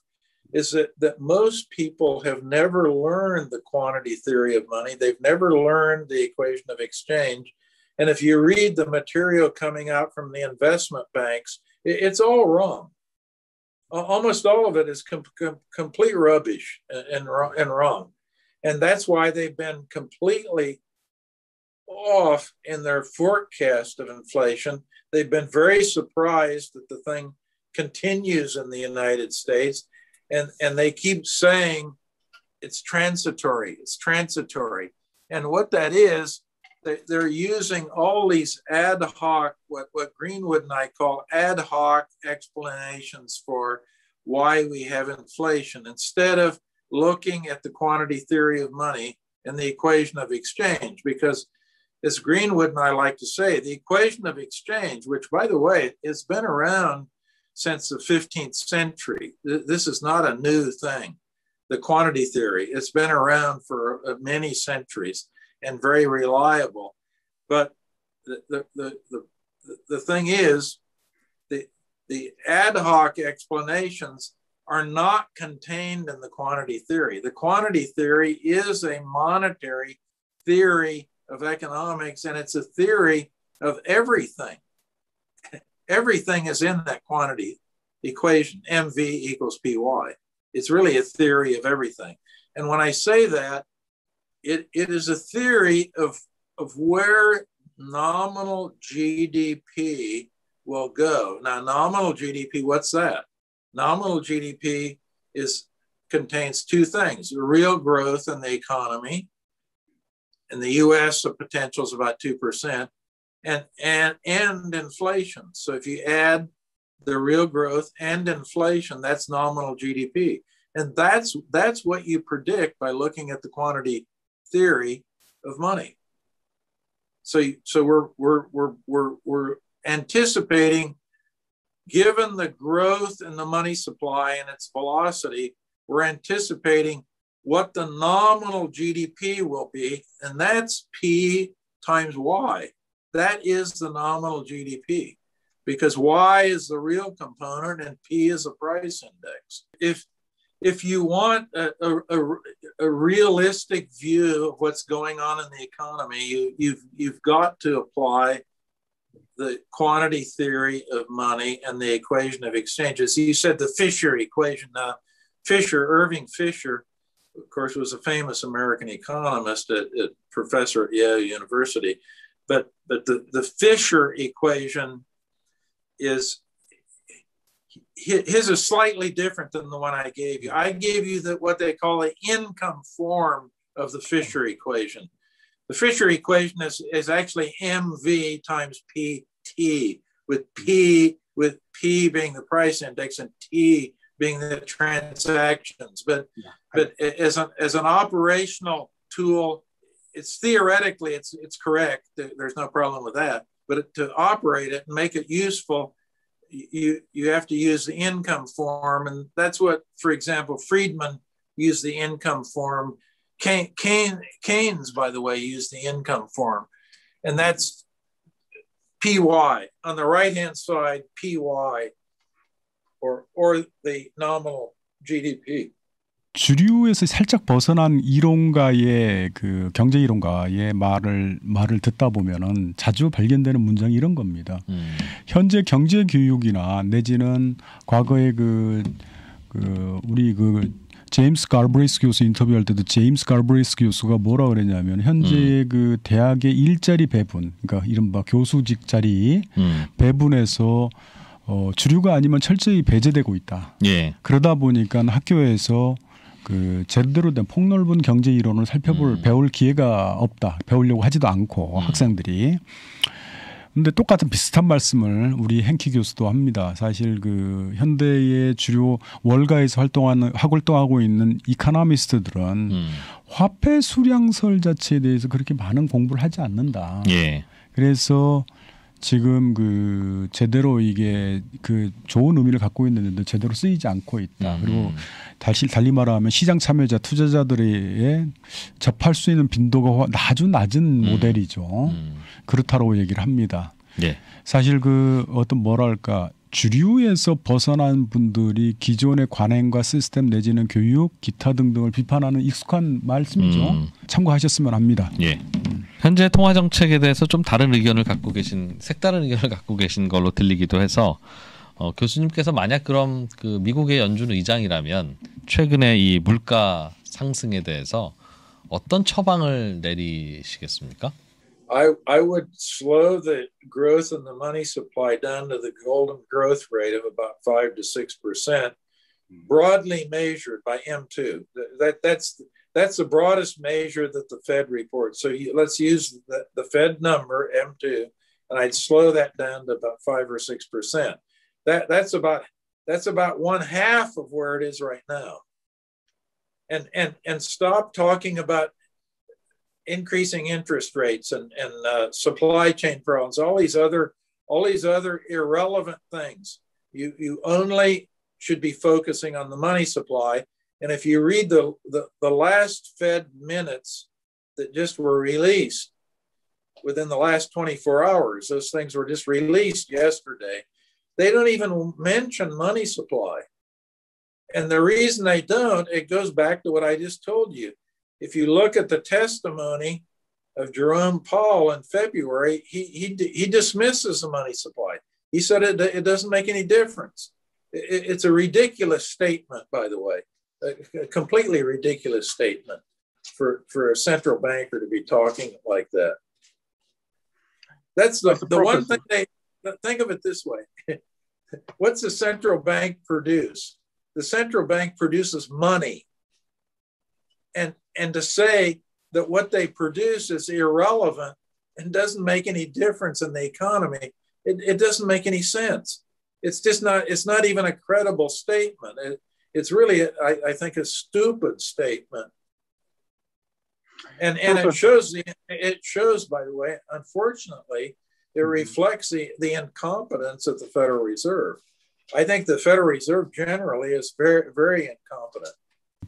is that, that most people have never learned the quantity theory of money. They've never learned the equation of exchange. And if you read the material coming out from the investment banks, it, it's all wrong. Almost all of it is com- com- complete rubbish and, and, and wrong. And that's why they've been completely off in their forecast of inflation. They've been very surprised that the thing continues in the United States and and they keep saying it's transitory it's transitory. And what that is they're using all these ad hoc what, what greenwood and i call ad hoc explanations for why we have inflation. Instead of looking at the quantity theory of money and the equation of exchange because as greenwood and i like to say the equation of exchange which by the way has been around since the 15th century. This is not a new thing. The quantity theory, it's been around for uh, many centuries and very reliable. But the, the, the, the, the thing is, the, the ad hoc explanations are not contained in the quantity theory. The quantity theory is a monetary theory of economics, and it's a theory of everything everything is in that quantity equation, MV equals PY. It's really a theory of everything. And when I say that, it, it is a theory of, of where nominal GDP will go. Now, nominal GDP, what's that? Nominal GDP is contains two things: real growth in the economy. In the U.S., the potential is about two percent, and and and inflation. So if you add the real growth and inflation, that's nominal GDP. And that's that's what you predict by looking at the quantity theory of money. So so we're we're we're we're, we're anticipating given the growth in the money supply and its velocity, we're anticipating what the nominal GDP will be, and that's P times Y. That is the nominal GDP because Y is the real component and P is a price index. If if you want a, a, a, realistic view of what's going on in the economy, you, you've, you've got to apply the quantity theory of money and the equation of exchanges. You said the Fisher equation. Now, Fisher, Irving Fisher, of course, was a famous American economist, at, at professor at Yale University. But, but the, the Fisher equation is his is slightly different than the one I gave you. I gave you the, what they call the income form of the Fisher equation. The Fisher equation is, is actually MV times PT, with P with P being the price index and T being the transactions. But yeah. but as an as an operational tool, it's theoretically it's it's correct. There's no problem with that. But to operate it and make it useful, you you have to use the income form, and that's what, for example, Friedman used the income form. Keynes, Keynes, by the way, used the income form, and that's PY on the right hand side, PY, or or the nominal GDP. 주류에서 살짝 벗어난 이론가의 그 경제 이론가의 말을 말을 듣다 보면은 자주 발견되는 문장이 이런 겁니다. 음. 현재 경제 교육이나 내지는 과거에 그, 그 우리 그 제임스 갈브리스 교수 인터뷰할 때도 제임스 갈브리스 교수가 뭐라 그랬냐면 현재 음. 그 대학의 일자리 배분, 그러니까 이른바 교수직 자리 음. 배분에서 어, 주류가 아니면 철저히 배제되고 있다. 예. 그러다 보니까 학교에서 그 제대로 된 폭넓은 경제 이론을 살펴볼 음. 배울 기회가 없다. 배우려고 하지도 않고 음. 학생들이. 근데 똑같은 비슷한 말씀을 우리 행키 교수도 합니다. 사실 그 현대의 주요 월가에서 활동하는 활동하고 있는 이카노미스트들은 음. 화폐 수량설 자체에 대해서 그렇게 많은 공부를 하지 않는다. 예. 그래서 지금 그 제대로 이게 그 좋은 의미를 갖고 있는데 제대로 쓰이지 않고 있다. 음. 그리고 다시 달리 말하면 시장 참여자 투자자들의 접할 수 있는 빈도가 아주 낮은 음. 모델이죠. 음. 그렇다고 얘기를 합니다. 예. 사실 그 어떤 뭐랄까 주류에서 벗어난 분들이 기존의 관행과 시스템 내지는 교육, 기타 등등을 비판하는 익숙한 말씀이죠. 음. 참고하셨으면 합니다. 예. 현재 통화 정책에 대해서 좀 다른 의견을 갖고 계신 색다른 의견을 갖고 계신 걸로 들리기도 해서 어, 교수님께서 만약 그럼 그 미국의 연준 의장이라면 최근에 이 물가 상승에 대해서 어떤 처방을 내리시겠습니까? I, I would slow the growth in the money supply down to the golden growth rate of about five to six percent, broadly measured by M2. That that's that's the broadest measure that the Fed reports. So you, let's use the, the Fed number M2, and I'd slow that down to about five or six percent. That that's about that's about one half of where it is right now. And and and stop talking about increasing interest rates and, and uh, supply chain problems, all these other all these other irrelevant things. You you only should be focusing on the money supply. And if you read the, the, the last Fed minutes that just were released within the last 24 hours, those things were just released yesterday. They don't even mention money supply. And the reason they don't, it goes back to what I just told you if you look at the testimony of Jerome Paul in February, he, he, he dismisses the money supply. He said it, it doesn't make any difference. it's a ridiculous statement, by the way, a completely ridiculous statement for, for a central banker to be talking like that. That's the, That's the, the one thing they think of it this way. What's the central bank produce? The central bank produces money. And, and to say that what they produce is irrelevant and doesn't make any difference in the economy, it, it doesn't make any sense. It's just not, it's not even a credible statement. It, it's really, I, I think, a stupid statement. And, and it shows the, it shows, by the way, unfortunately, it mm-hmm. reflects the, the incompetence of the Federal Reserve. I think the Federal Reserve generally is very, very incompetent.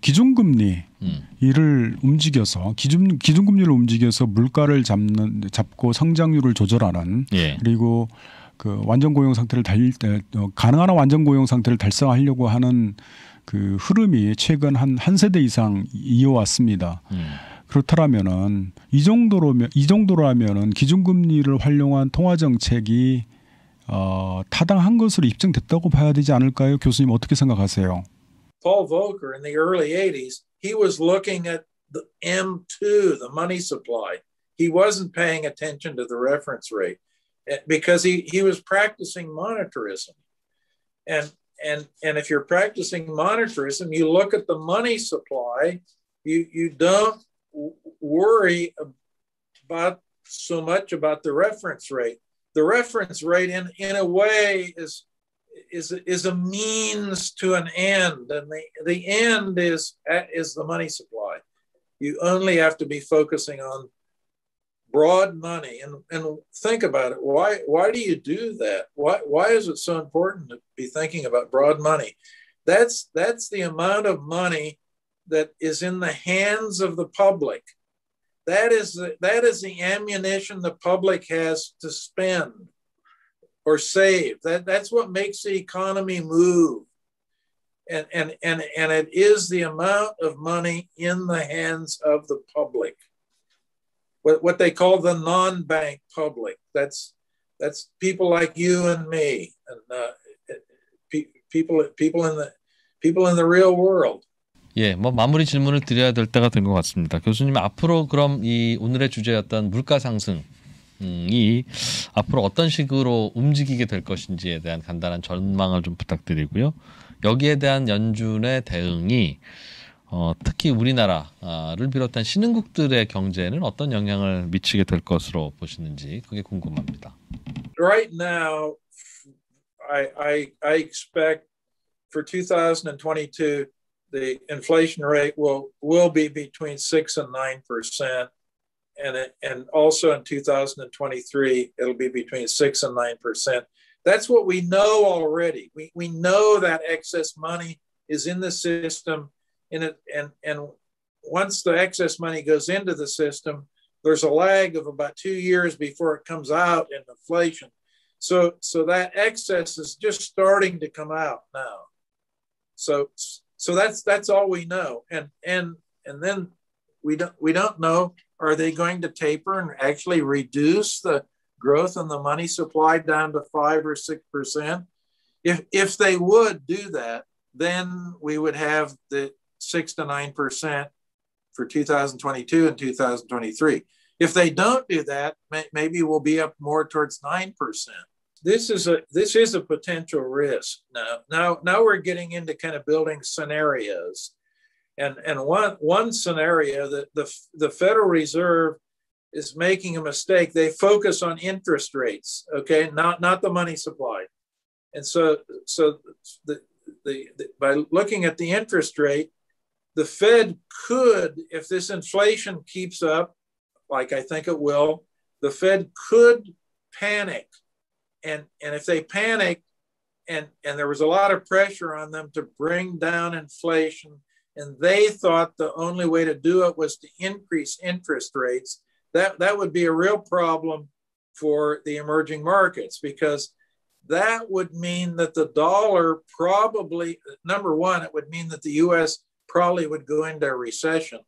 기준금리 음. 이를 움직여서 기준 기준금리를 움직여서 물가를 잡는 잡고 성장률을 조절하는 예. 그리고 그 완전 고용 상태를 달 어, 가능한 완전 고용 상태를 달성하려고 하는 그 흐름이 최근 한한 세대 이상 이어왔습니다. 음. 그렇더라면은 이 정도로면 이 정도라면은 기준금리를 활용한 통화 정책이 어, 타당한 것으로 입증됐다고 봐야 되지 않을까요? 교수님 어떻게 생각하세요? Paul Volcker in the early 80s, he was looking at the M2, the money supply. He wasn't paying attention to the reference rate eh, because he, he was practicing monetarism. And, and, and if you're practicing monetarism, you look at the money supply, you, you don't worry about so much about the reference rate. The reference rate, in, in a way, is is is a means to an end, and the the end is is the money supply. You only have to be focusing on broad money, and and think about it. Why why do you do that? Why why is it so important to be thinking about broad money? That's that's the amount of money that is in the hands of the public. That is the, that is the ammunition the public has to spend or save. That, that's what makes the economy move. And, and, and, and it is the amount of money in the hands of the public. What, what they call the non-bank public. That's, that's people like you and me, and uh, people, people in the people in the real world. 예, 뭐 마무리 질문을 드려야 될 때가 된 것 같습니다. 교수님 앞으로 그럼 이 오늘의 주제였던 물가 상승 이 앞으로 어떤 식으로 움직이게 될 것인지에 대한 간단한 전망을 좀 부탁드리고요. 여기에 대한 연준의 대응이 어, 특히 우리나라를 비롯한 신흥국들의 경제에는 어떤 영향을 미치게 될 것으로 보시는지 그게 궁금합니다. Right now, I I I expect for 2022 the inflation rate will will be between six and nine percent. and it, and also in 2023 it'll be between six and nine percent. That's what we know already. We we know that excess money is in the system, and it and and once the excess money goes into the system, there's a lag of about two years before it comes out in inflation. So so that excess is just starting to come out now. So so that's that's all we know, and and and then we don't we don't know are they going to taper and actually reduce the growth in the money supply down to five or six percent? If if they would do that, then we would have the six to nine percent for 2022 and 2023. If they don't do that, may, maybe we'll be up more towards nine percent. This is a this is a potential risk. Now now now we're getting into kind of building scenarios and, and one, one scenario that the, the Federal Reserve is making a mistake. They focus on interest rates, okay, not, not the money supply. And so, so the, the, the, by looking at the interest rate, the Fed could, if this inflation keeps up, like I think it will, the Fed could panic. And, and if they panicked and, and there was a lot of pressure on them to bring down inflation and they thought the only way to do it was to increase interest rates, that, that would be a real problem for the emerging markets because that would mean that the dollar probably, number one, it would mean that the US probably would go into a recession.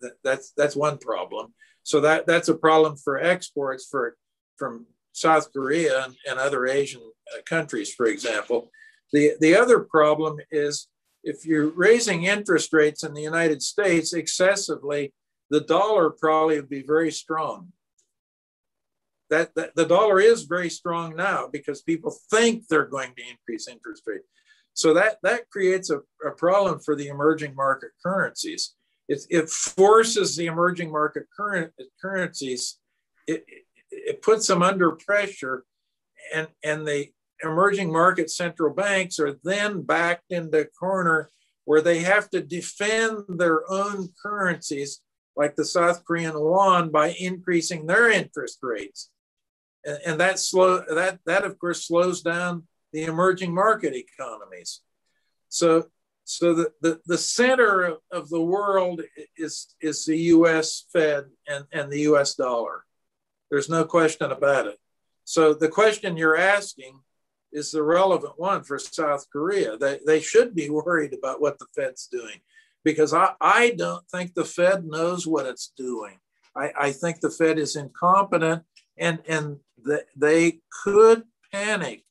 That, that's, that's one problem. So that, that's a problem for exports for, from South Korea and, other Asian uh, countries, for example. The, the other problem is if you're raising interest rates in the United States excessively, the dollar probably would be very strong. That, that the dollar is very strong now because people think they're going to increase interest rate. So that, that creates a, a problem for the emerging market currencies. It, it forces the emerging market current, currencies, it, it puts them under pressure and, and the emerging market central banks are then backed into a corner where they have to defend their own currencies like the South Korean won by increasing their interest rates. And, and that slow that that of course slows down the emerging market economies. So so the, the, the center of, of the world is, is the US Fed and, and the US dollar. There's no question about it. So the question you're asking is the relevant one for South Korea. They, they should be worried about what the Fed's doing because I, I don't think the Fed knows what it's doing. I, I think the Fed is incompetent and, and the, they could panic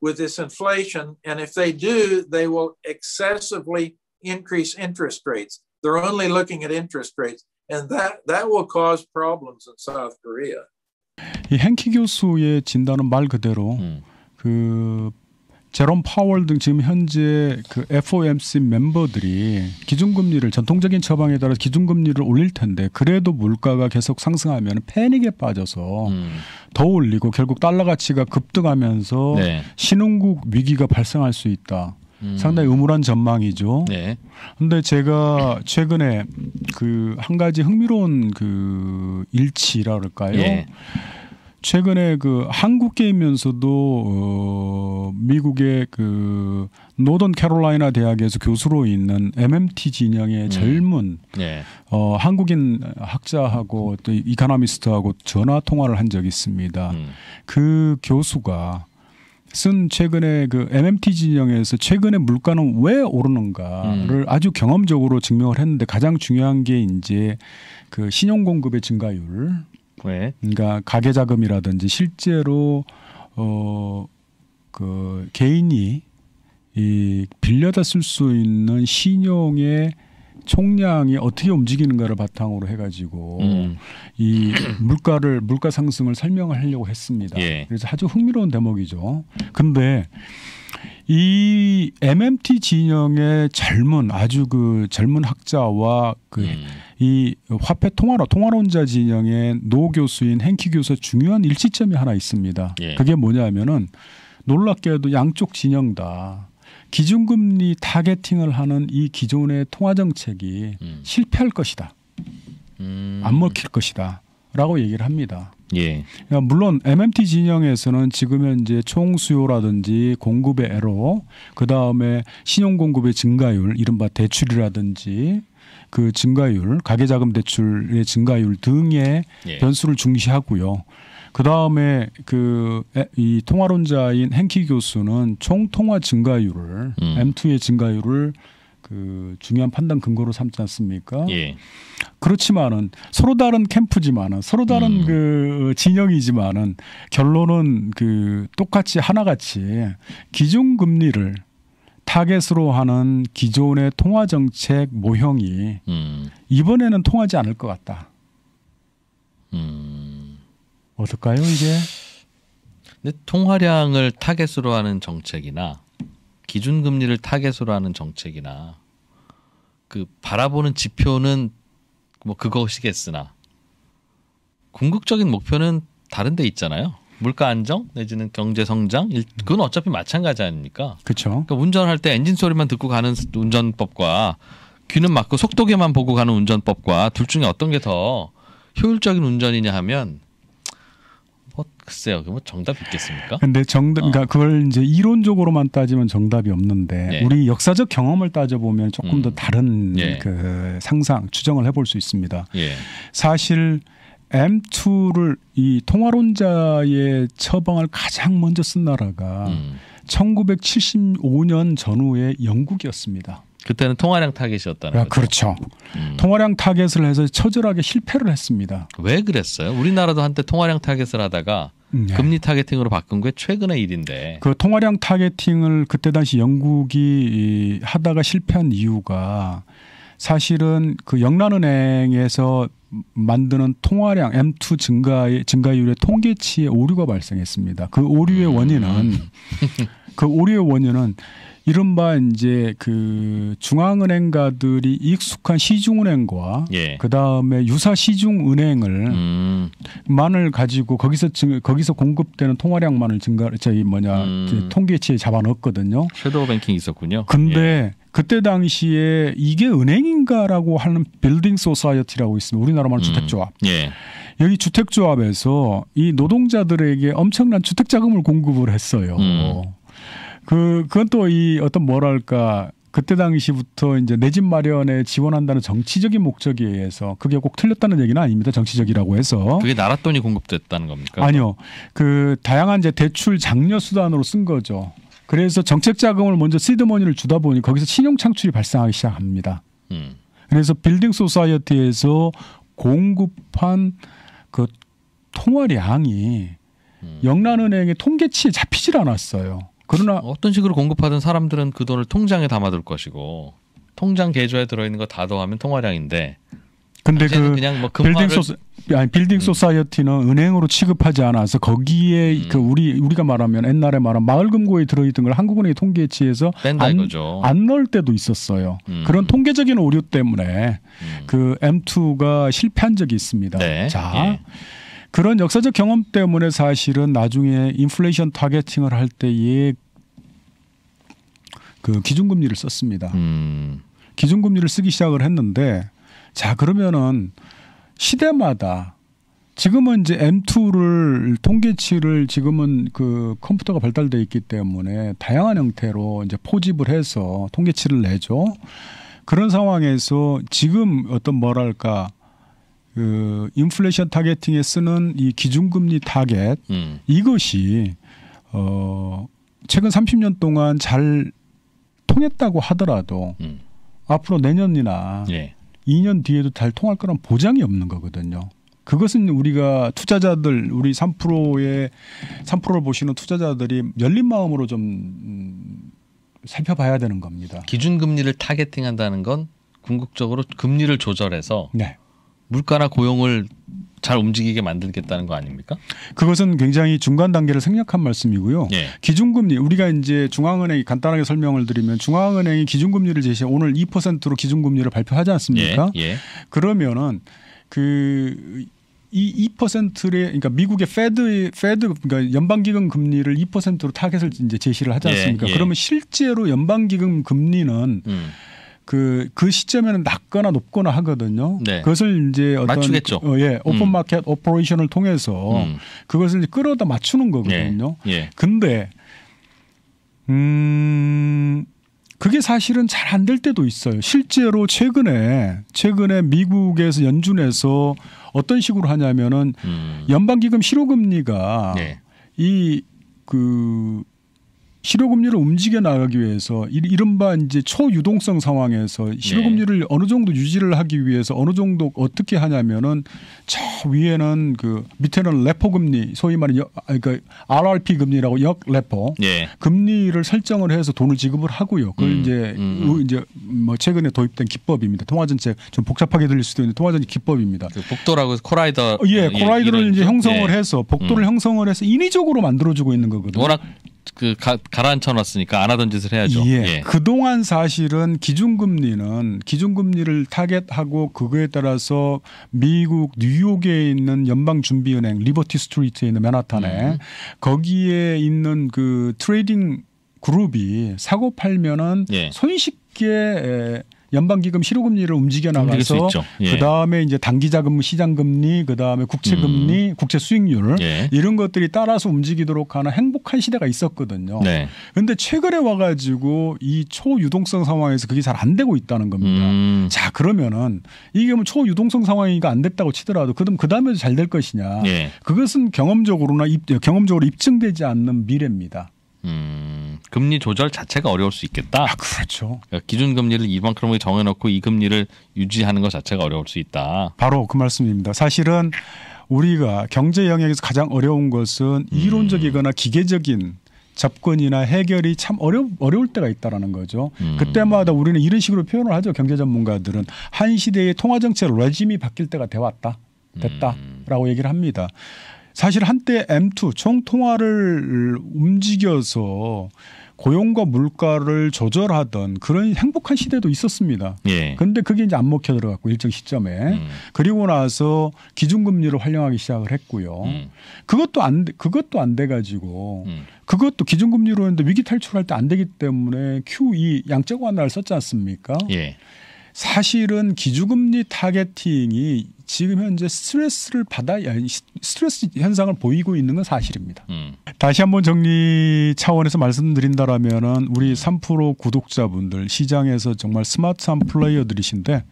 with this inflation. And if they do, they will excessively increase interest rates. They're only looking at interest rates. And that, that will cause problems in South Korea. 이 행키 교수의 진단은 말 그대로 음. 그 제롬 파월 등 지금 현재 그 FOMC 멤버들이 기준금리를 전통적인 처방에 따라 기준금리를 올릴 텐데 그래도 물가가 계속 상승하면 패닉에 빠져서 음. 더 올리고 결국 달러 가치가 급등하면서 네. 신흥국 위기가 발생할 수 있다. 음. 상당히 음울한 전망이죠. 네. 근데 제가 최근에 그 한 가지 흥미로운 그 일치라 그럴까요? 네. 최근에 그 한국계이면서도 어 미국의 그 노던 캐롤라이나 대학에서 교수로 있는 MMT 진영의 음. 젊은 네. 어 한국인 학자하고 또 이카노미스트하고 전화 통화를 한 적이 있습니다. 음. 그 교수가 쓴 최근에 그 MMT 진영에서 최근에 물가는 왜 오르는가를 음. 아주 경험적으로 증명을 했는데 가장 중요한 게 이제 그 신용 공급의 증가율 네. 그러니까 가계 자금이라든지 실제로 어그 개인이 이 빌려다 쓸 수 있는 신용의 총량이 어떻게 움직이는가를 바탕으로 해가지고 음. 이 물가를 물가 상승을 설명을 하려고 했습니다. 예. 그래서 아주 흥미로운 대목이죠. 근데 이 MMT 진영의 젊은 아주 그 젊은 학자와 그이 음. 화폐 통화로 통화론자 진영의 노 교수인 행키 교수 중요한 일치점이 하나 있습니다. 예. 그게 뭐냐면은 놀랍게도 양쪽 진영 다 기준금리 타겟팅을 하는 이 기존의 통화 정책이 음. 실패할 것이다. 음. 안 먹힐 것이다 라고 얘기를 합니다. 예. 그러니까 물론 MMT 진영에서는 지금 현재 총 수요라든지 공급의 애로 그 다음에 신용 공급의 증가율, 이른바 대출이라든지 그 증가율, 가계자금 대출의 증가율 등의 예. 변수를 중시하고요. 그 다음에 그 이 통화론자인 행키 교수는 총 통화 증가율을 음. M2의 증가율을 그 중요한 판단 근거로 삼지 않습니까? 예. 그렇지만은 서로 다른 캠프지만은 서로 다른 음. 그 진영이지만은 결론은 그 똑같이 하나같이 기준 금리를 타겟으로 하는 기존의 통화 정책 모형이 음. 이번에는 통하지 않을 것 같다. 음. 어떨까요, 이게? 근데 통화량을 타겟으로 하는 정책이나 기준금리를 타겟으로 하는 정책이나 그 바라보는 지표는 뭐 그것이겠으나 궁극적인 목표는 다른 데 있잖아요. 물가 안정 내지는 경제 성장 그건 어차피 마찬가지 아닙니까? 그렇죠. 그러니까 운전할 때 엔진 소리만 듣고 가는 운전법과 귀는 막고 속도계만 보고 가는 운전법과 둘 중에 어떤 게 더 효율적인 운전이냐 하면 뭐 글쎄요, 그뭐 정답 있겠습니까? 근데 정답, 그러니까 어. 그걸 이제 이론적으로만 따지면 정답이 없는데 예. 우리 역사적 경험을 따져 보면 조금 음. 더 다른 예. 그 상상, 추정을 해볼 수 있습니다. 예. 사실 M2를 이 통화론자의 처방을 가장 먼저 쓴 나라가 음. 1975년 전후에 영국이었습니다. 그때는 통화량 타겟이었다는 아, 거죠. 그렇죠. 음. 통화량 타겟을 해서 처절하게 실패를 했습니다. 왜 그랬어요? 우리나라도 한때 통화량 타겟을 하다가 네. 금리 targeting으로 바꾼 게 최근의 일인데. 그 통화량 targeting을 그때 당시 영국이 하다가 실패한 이유가 사실은 그 영란은행에서 만드는 통화량 M2 증가의 증가율의 통계치에 오류가 발생했습니다. 그 오류의 음. 원인은 그 오류의 원인은 이른바 이제 그 중앙은행가들이 익숙한 시중은행과 예. 그 다음에 유사 시중은행을 음. 만을 가지고 거기서 증, 거기서 공급되는 통화량만을 증가 저희 뭐냐 음. 통계치에 잡아넣었거든요. shadow banking 있었군요. 근데 예. 그때 당시에 이게 은행인가라고 하는 building society라고 있습니다. 우리나라 말로 음. 주택조합. 예. 여기 주택조합에서 이 노동자들에게 엄청난 주택 자금을 공급을 했어요. 음. 그 그건 또 이 어떤 뭐랄까 그때 당시부터 이제 내 집 마련에 지원한다는 정치적인 목적에 의해서 그게 꼭 틀렸다는 얘기는 아닙니다. 정치적이라고 해서. 그게 나라 돈이 공급됐다는 겁니까? 아니요. 그 다양한 이제 대출 장려 수단으로 쓴 거죠. 그래서 정책 자금을 먼저 시드머니를 주다 보니 거기서 신용 창출이 발생하기 시작합니다. 음. 그래서 빌딩 소사이어티에서 공급한 그 통화량이 음. 영란은행의 통계치에 잡히질 않았어요. 그러나 어떤 식으로 공급하든 사람들은 그 돈을 통장에 담아둘 것이고 통장 계좌에 들어있는 거 다 더하면 통화량인데 근데 그 그냥 뭐 빌딩 소 아니 빌딩 음. 소사이어티는 은행으로 취급하지 않아서 거기에 음. 그 우리 우리가 말하면 옛날에 말한 마을 금고에 들어있던 걸 한국은행이 통계치에서 안, 안 넣을 때도 있었어요. 음. 그런 통계적인 오류 때문에 음. 그 M2가 실패한 적이 있습니다. 네. 자. 예. 그런 역사적 경험 때문에 사실은 나중에 인플레이션 타겟팅을 할 때에 그 기준금리를 썼습니다. 음. 기준금리를 쓰기 시작을 했는데 자 그러면은 시대마다 지금은 이제 M2를 통계치를 지금은 그 컴퓨터가 발달돼 있기 때문에 다양한 형태로 이제 포집을 해서 통계치를 내죠. 그런 상황에서 지금 어떤 뭐랄까 그 인플레이션 targeting에 쓰는 이 기준금리 타겟 음. 이것이 어 최근 30년 동안 잘 통했다고 하더라도 음. 앞으로 내년이나 예. 2년 뒤에도 잘 통할 거란 보장이 없는 거거든요. 그것은 우리가 투자자들 우리 3%의 3%를 보시는 투자자들이 열린 마음으로 좀 음, 살펴봐야 되는 겁니다. 기준 금리를 targeting한다는 건 궁극적으로 금리를 조절해서 네. 물가나 고용을 잘 움직이게 만들겠다는 거 아닙니까? 그것은 굉장히 중간 단계를 생략한 말씀이고요. 예. 기준금리 우리가 이제 중앙은행이 간단하게 설명을 드리면 중앙은행이 기준금리를 제시해 오늘 2%로 기준금리를 발표하지 않습니까? 예. 예. 그러면은 그이 2%의 그러니까 미국의 Fed Fed 그러니까 연방기금 금리를 2%로 타겟을 이제 제시를 하지 예, 않습니까? 예. 그러면 실제로 연방기금 금리는 음. 그, 그 시점에는 낮거나 높거나 하거든요. 네. 그것을 이제 어떤 맞추겠죠. 어, 예, 오픈 음. market operation을 통해서 음. 그것을 이제 끌어다 맞추는 거거든요. 예. 예. 근데 음 그게 사실은 잘 안 될 때도 있어요. 실제로 최근에 최근에 미국에서 연준에서 어떤 식으로 하냐면은 음. 연방기금 실효금리가 네. 이그 실효금리를 움직여 나가기 위해서 이른바 이제 초유동성 상황에서 실효금리를 네. 어느 정도 유지를 하기 위해서 어느 정도 어떻게 하냐면은 저 위에는 그 밑에는 repo 금리 소위 말하는 그러니까 RRP 금리라고 역 repo 네. 금리를 설정을 해서 돈을 지급을 하고요. 그걸 음. 이제 음. 이제 뭐 최근에 도입된 기법입니다. 통화정책 좀 복잡하게 들릴 수도 있는데 통화전 기법입니다. 그 복도라고 corridor 예, corridor를 이제 형성을 예. 해서 복도를 음. 형성을 해서 인위적으로 만들어주고 있는 거거든요. 워낙 그 가, 가라앉혀 놨으니까 안 하던 짓을 해야죠. 예. 예. 그동안 사실은 기준금리는 기준금리를 타겟하고 그거에 따라서 미국 뉴욕에 있는 연방준비은행 리버티 스트리트에 있는 맨하탄에 음. 거기에 있는 그 trading 그룹이 사고 팔면은 예. 손쉽게 연방기금 실효금리를 움직여 나가서 예. 그 다음에 이제 단기자금 시장금리, 그 다음에 국채금리, 음. 국채 수익률 예. 이런 것들이 따라서 움직이도록 하는 행복한 시대가 있었거든요. 그런데 네. 최근에 와가지고 이 초유동성 상황에서 그게 잘 안 되고 있다는 겁니다. 음. 자 그러면은 이게 뭐 초유동성 상황이가 안 됐다고 치더라도 그럼 그 다음에도 잘 될 것이냐? 예. 그것은 경험적으로나 입, 경험적으로 입증되지 않는 미래입니다. 음, 금리 조절 자체가 어려울 수 있겠다. 아, 그렇죠. 그러니까 기준 금리를 이만큼 정해놓고 이 금리를 유지하는 것 자체가 어려울 수 있다. 바로 그 말씀입니다. 사실은 우리가 경제 영역에서 가장 어려운 것은 음. 이론적이거나 기계적인 접근이나 해결이 참 어려 어려울 때가 있다라는 거죠. 음. 그때마다 우리는 이런 식으로 표현을 하죠. 경제 전문가들은 한 시대의 통화 정책 레짐이 바뀔 때가 되왔다. 됐다라고 음. 얘기를 합니다. 사실 한때 M2 총통화를 움직여서 고용과 물가를 조절하던 그런 행복한 시대도 있었습니다. 예. 근데 그게 이제 안 먹혀 들어갔고 일정 시점에 음. 그리고 나서 기준금리를 활용하기 시작을 했고요. 음. 그것도 안 그것도 안 돼 가지고 음. 그것도 기준금리로 했는데 위기 탈출할 때 안 되기 때문에 QE 양적 완화를 썼지 않습니까? 예. 사실은 기준금리 타겟팅이 지금 현재 스트레스를 받아 스트레스 현상을 보이고 있는 건 사실입니다. 음. 다시 한번 정리 차원에서 말씀드린다라면은 우리 3프로 구독자분들 시장에서 정말 스마트한 플레이어들이신데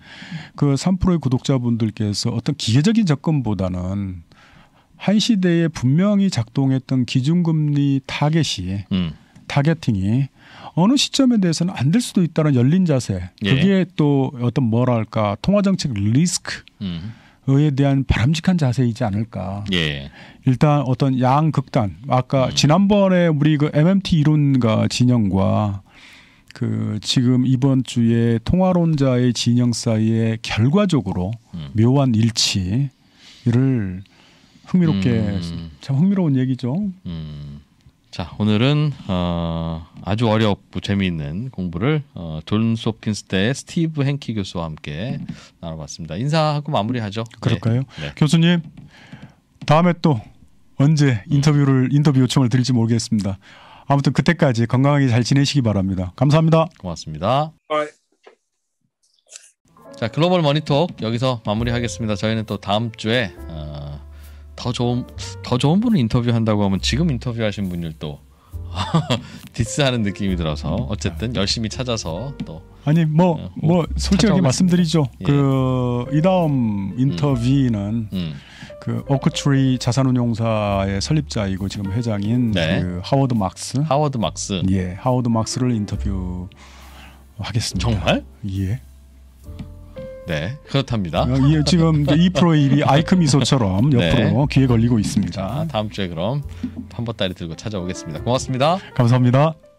그 3프로의 구독자분들께서 어떤 기계적인 접근보다는 한 시대에 분명히 작동했던 기준금리 타겟이 음. targeting이 어느 시점에 대해서는 안 될 수도 있다는 열린 자세. 예. 그게 또 어떤 뭐랄까 통화 정책 리스크. 음. 에 대한 바람직한 자세이지 않을까. 예. 일단 어떤 양극단 아까 음. 지난번에 우리 그 MMT 이론가 진영과 그 지금 이번 주에 통화론자의 진영 사이에 결과적으로 음. 묘한 일치를 흥미롭게 음. 참 흥미로운 얘기죠. 음. 자 오늘은 어, 아주 어렵고 재미있는 공부를 어, 존스홉킨스대 스티브 행키 교수와 함께 나눠봤습니다. 인사하고 마무리하죠. 그럴까요? 네. 네. 교수님 다음에 또 언제 인터뷰를 인터뷰 요청을 드릴지 모르겠습니다. 아무튼 그때까지 건강하게 잘 지내시기 바랍니다. 감사합니다. 고맙습니다. 자 글로벌 머니토크 여기서 마무리하겠습니다. 저희는 또 다음 주에 어, 더 좋은 더 좋은 분을 인터뷰한다고 하면 지금 인터뷰하신 또 diss하는 느낌이 들어서 어쨌든 열심히 찾아서 또 아니 뭐뭐 어, 뭐 솔직하게 말씀드리죠. 예. 그이 다음 인터뷰는 음. 음. 그 오크트리 자산운용사의 설립자이고 지금 회장인 네. 그 하워드 막스. 하워드 막스. 예, 하워드 막스를 인터뷰 하겠습니다. 정말? 예. 네, 그렇답니다. 어, 이, 지금 이 프로의 입이 아이크 미소처럼 옆으로 네. 귀에 걸리고 있습니다. 자, 다음 주에 그럼 한번따리 들고 찾아오겠습니다. 고맙습니다. 감사합니다.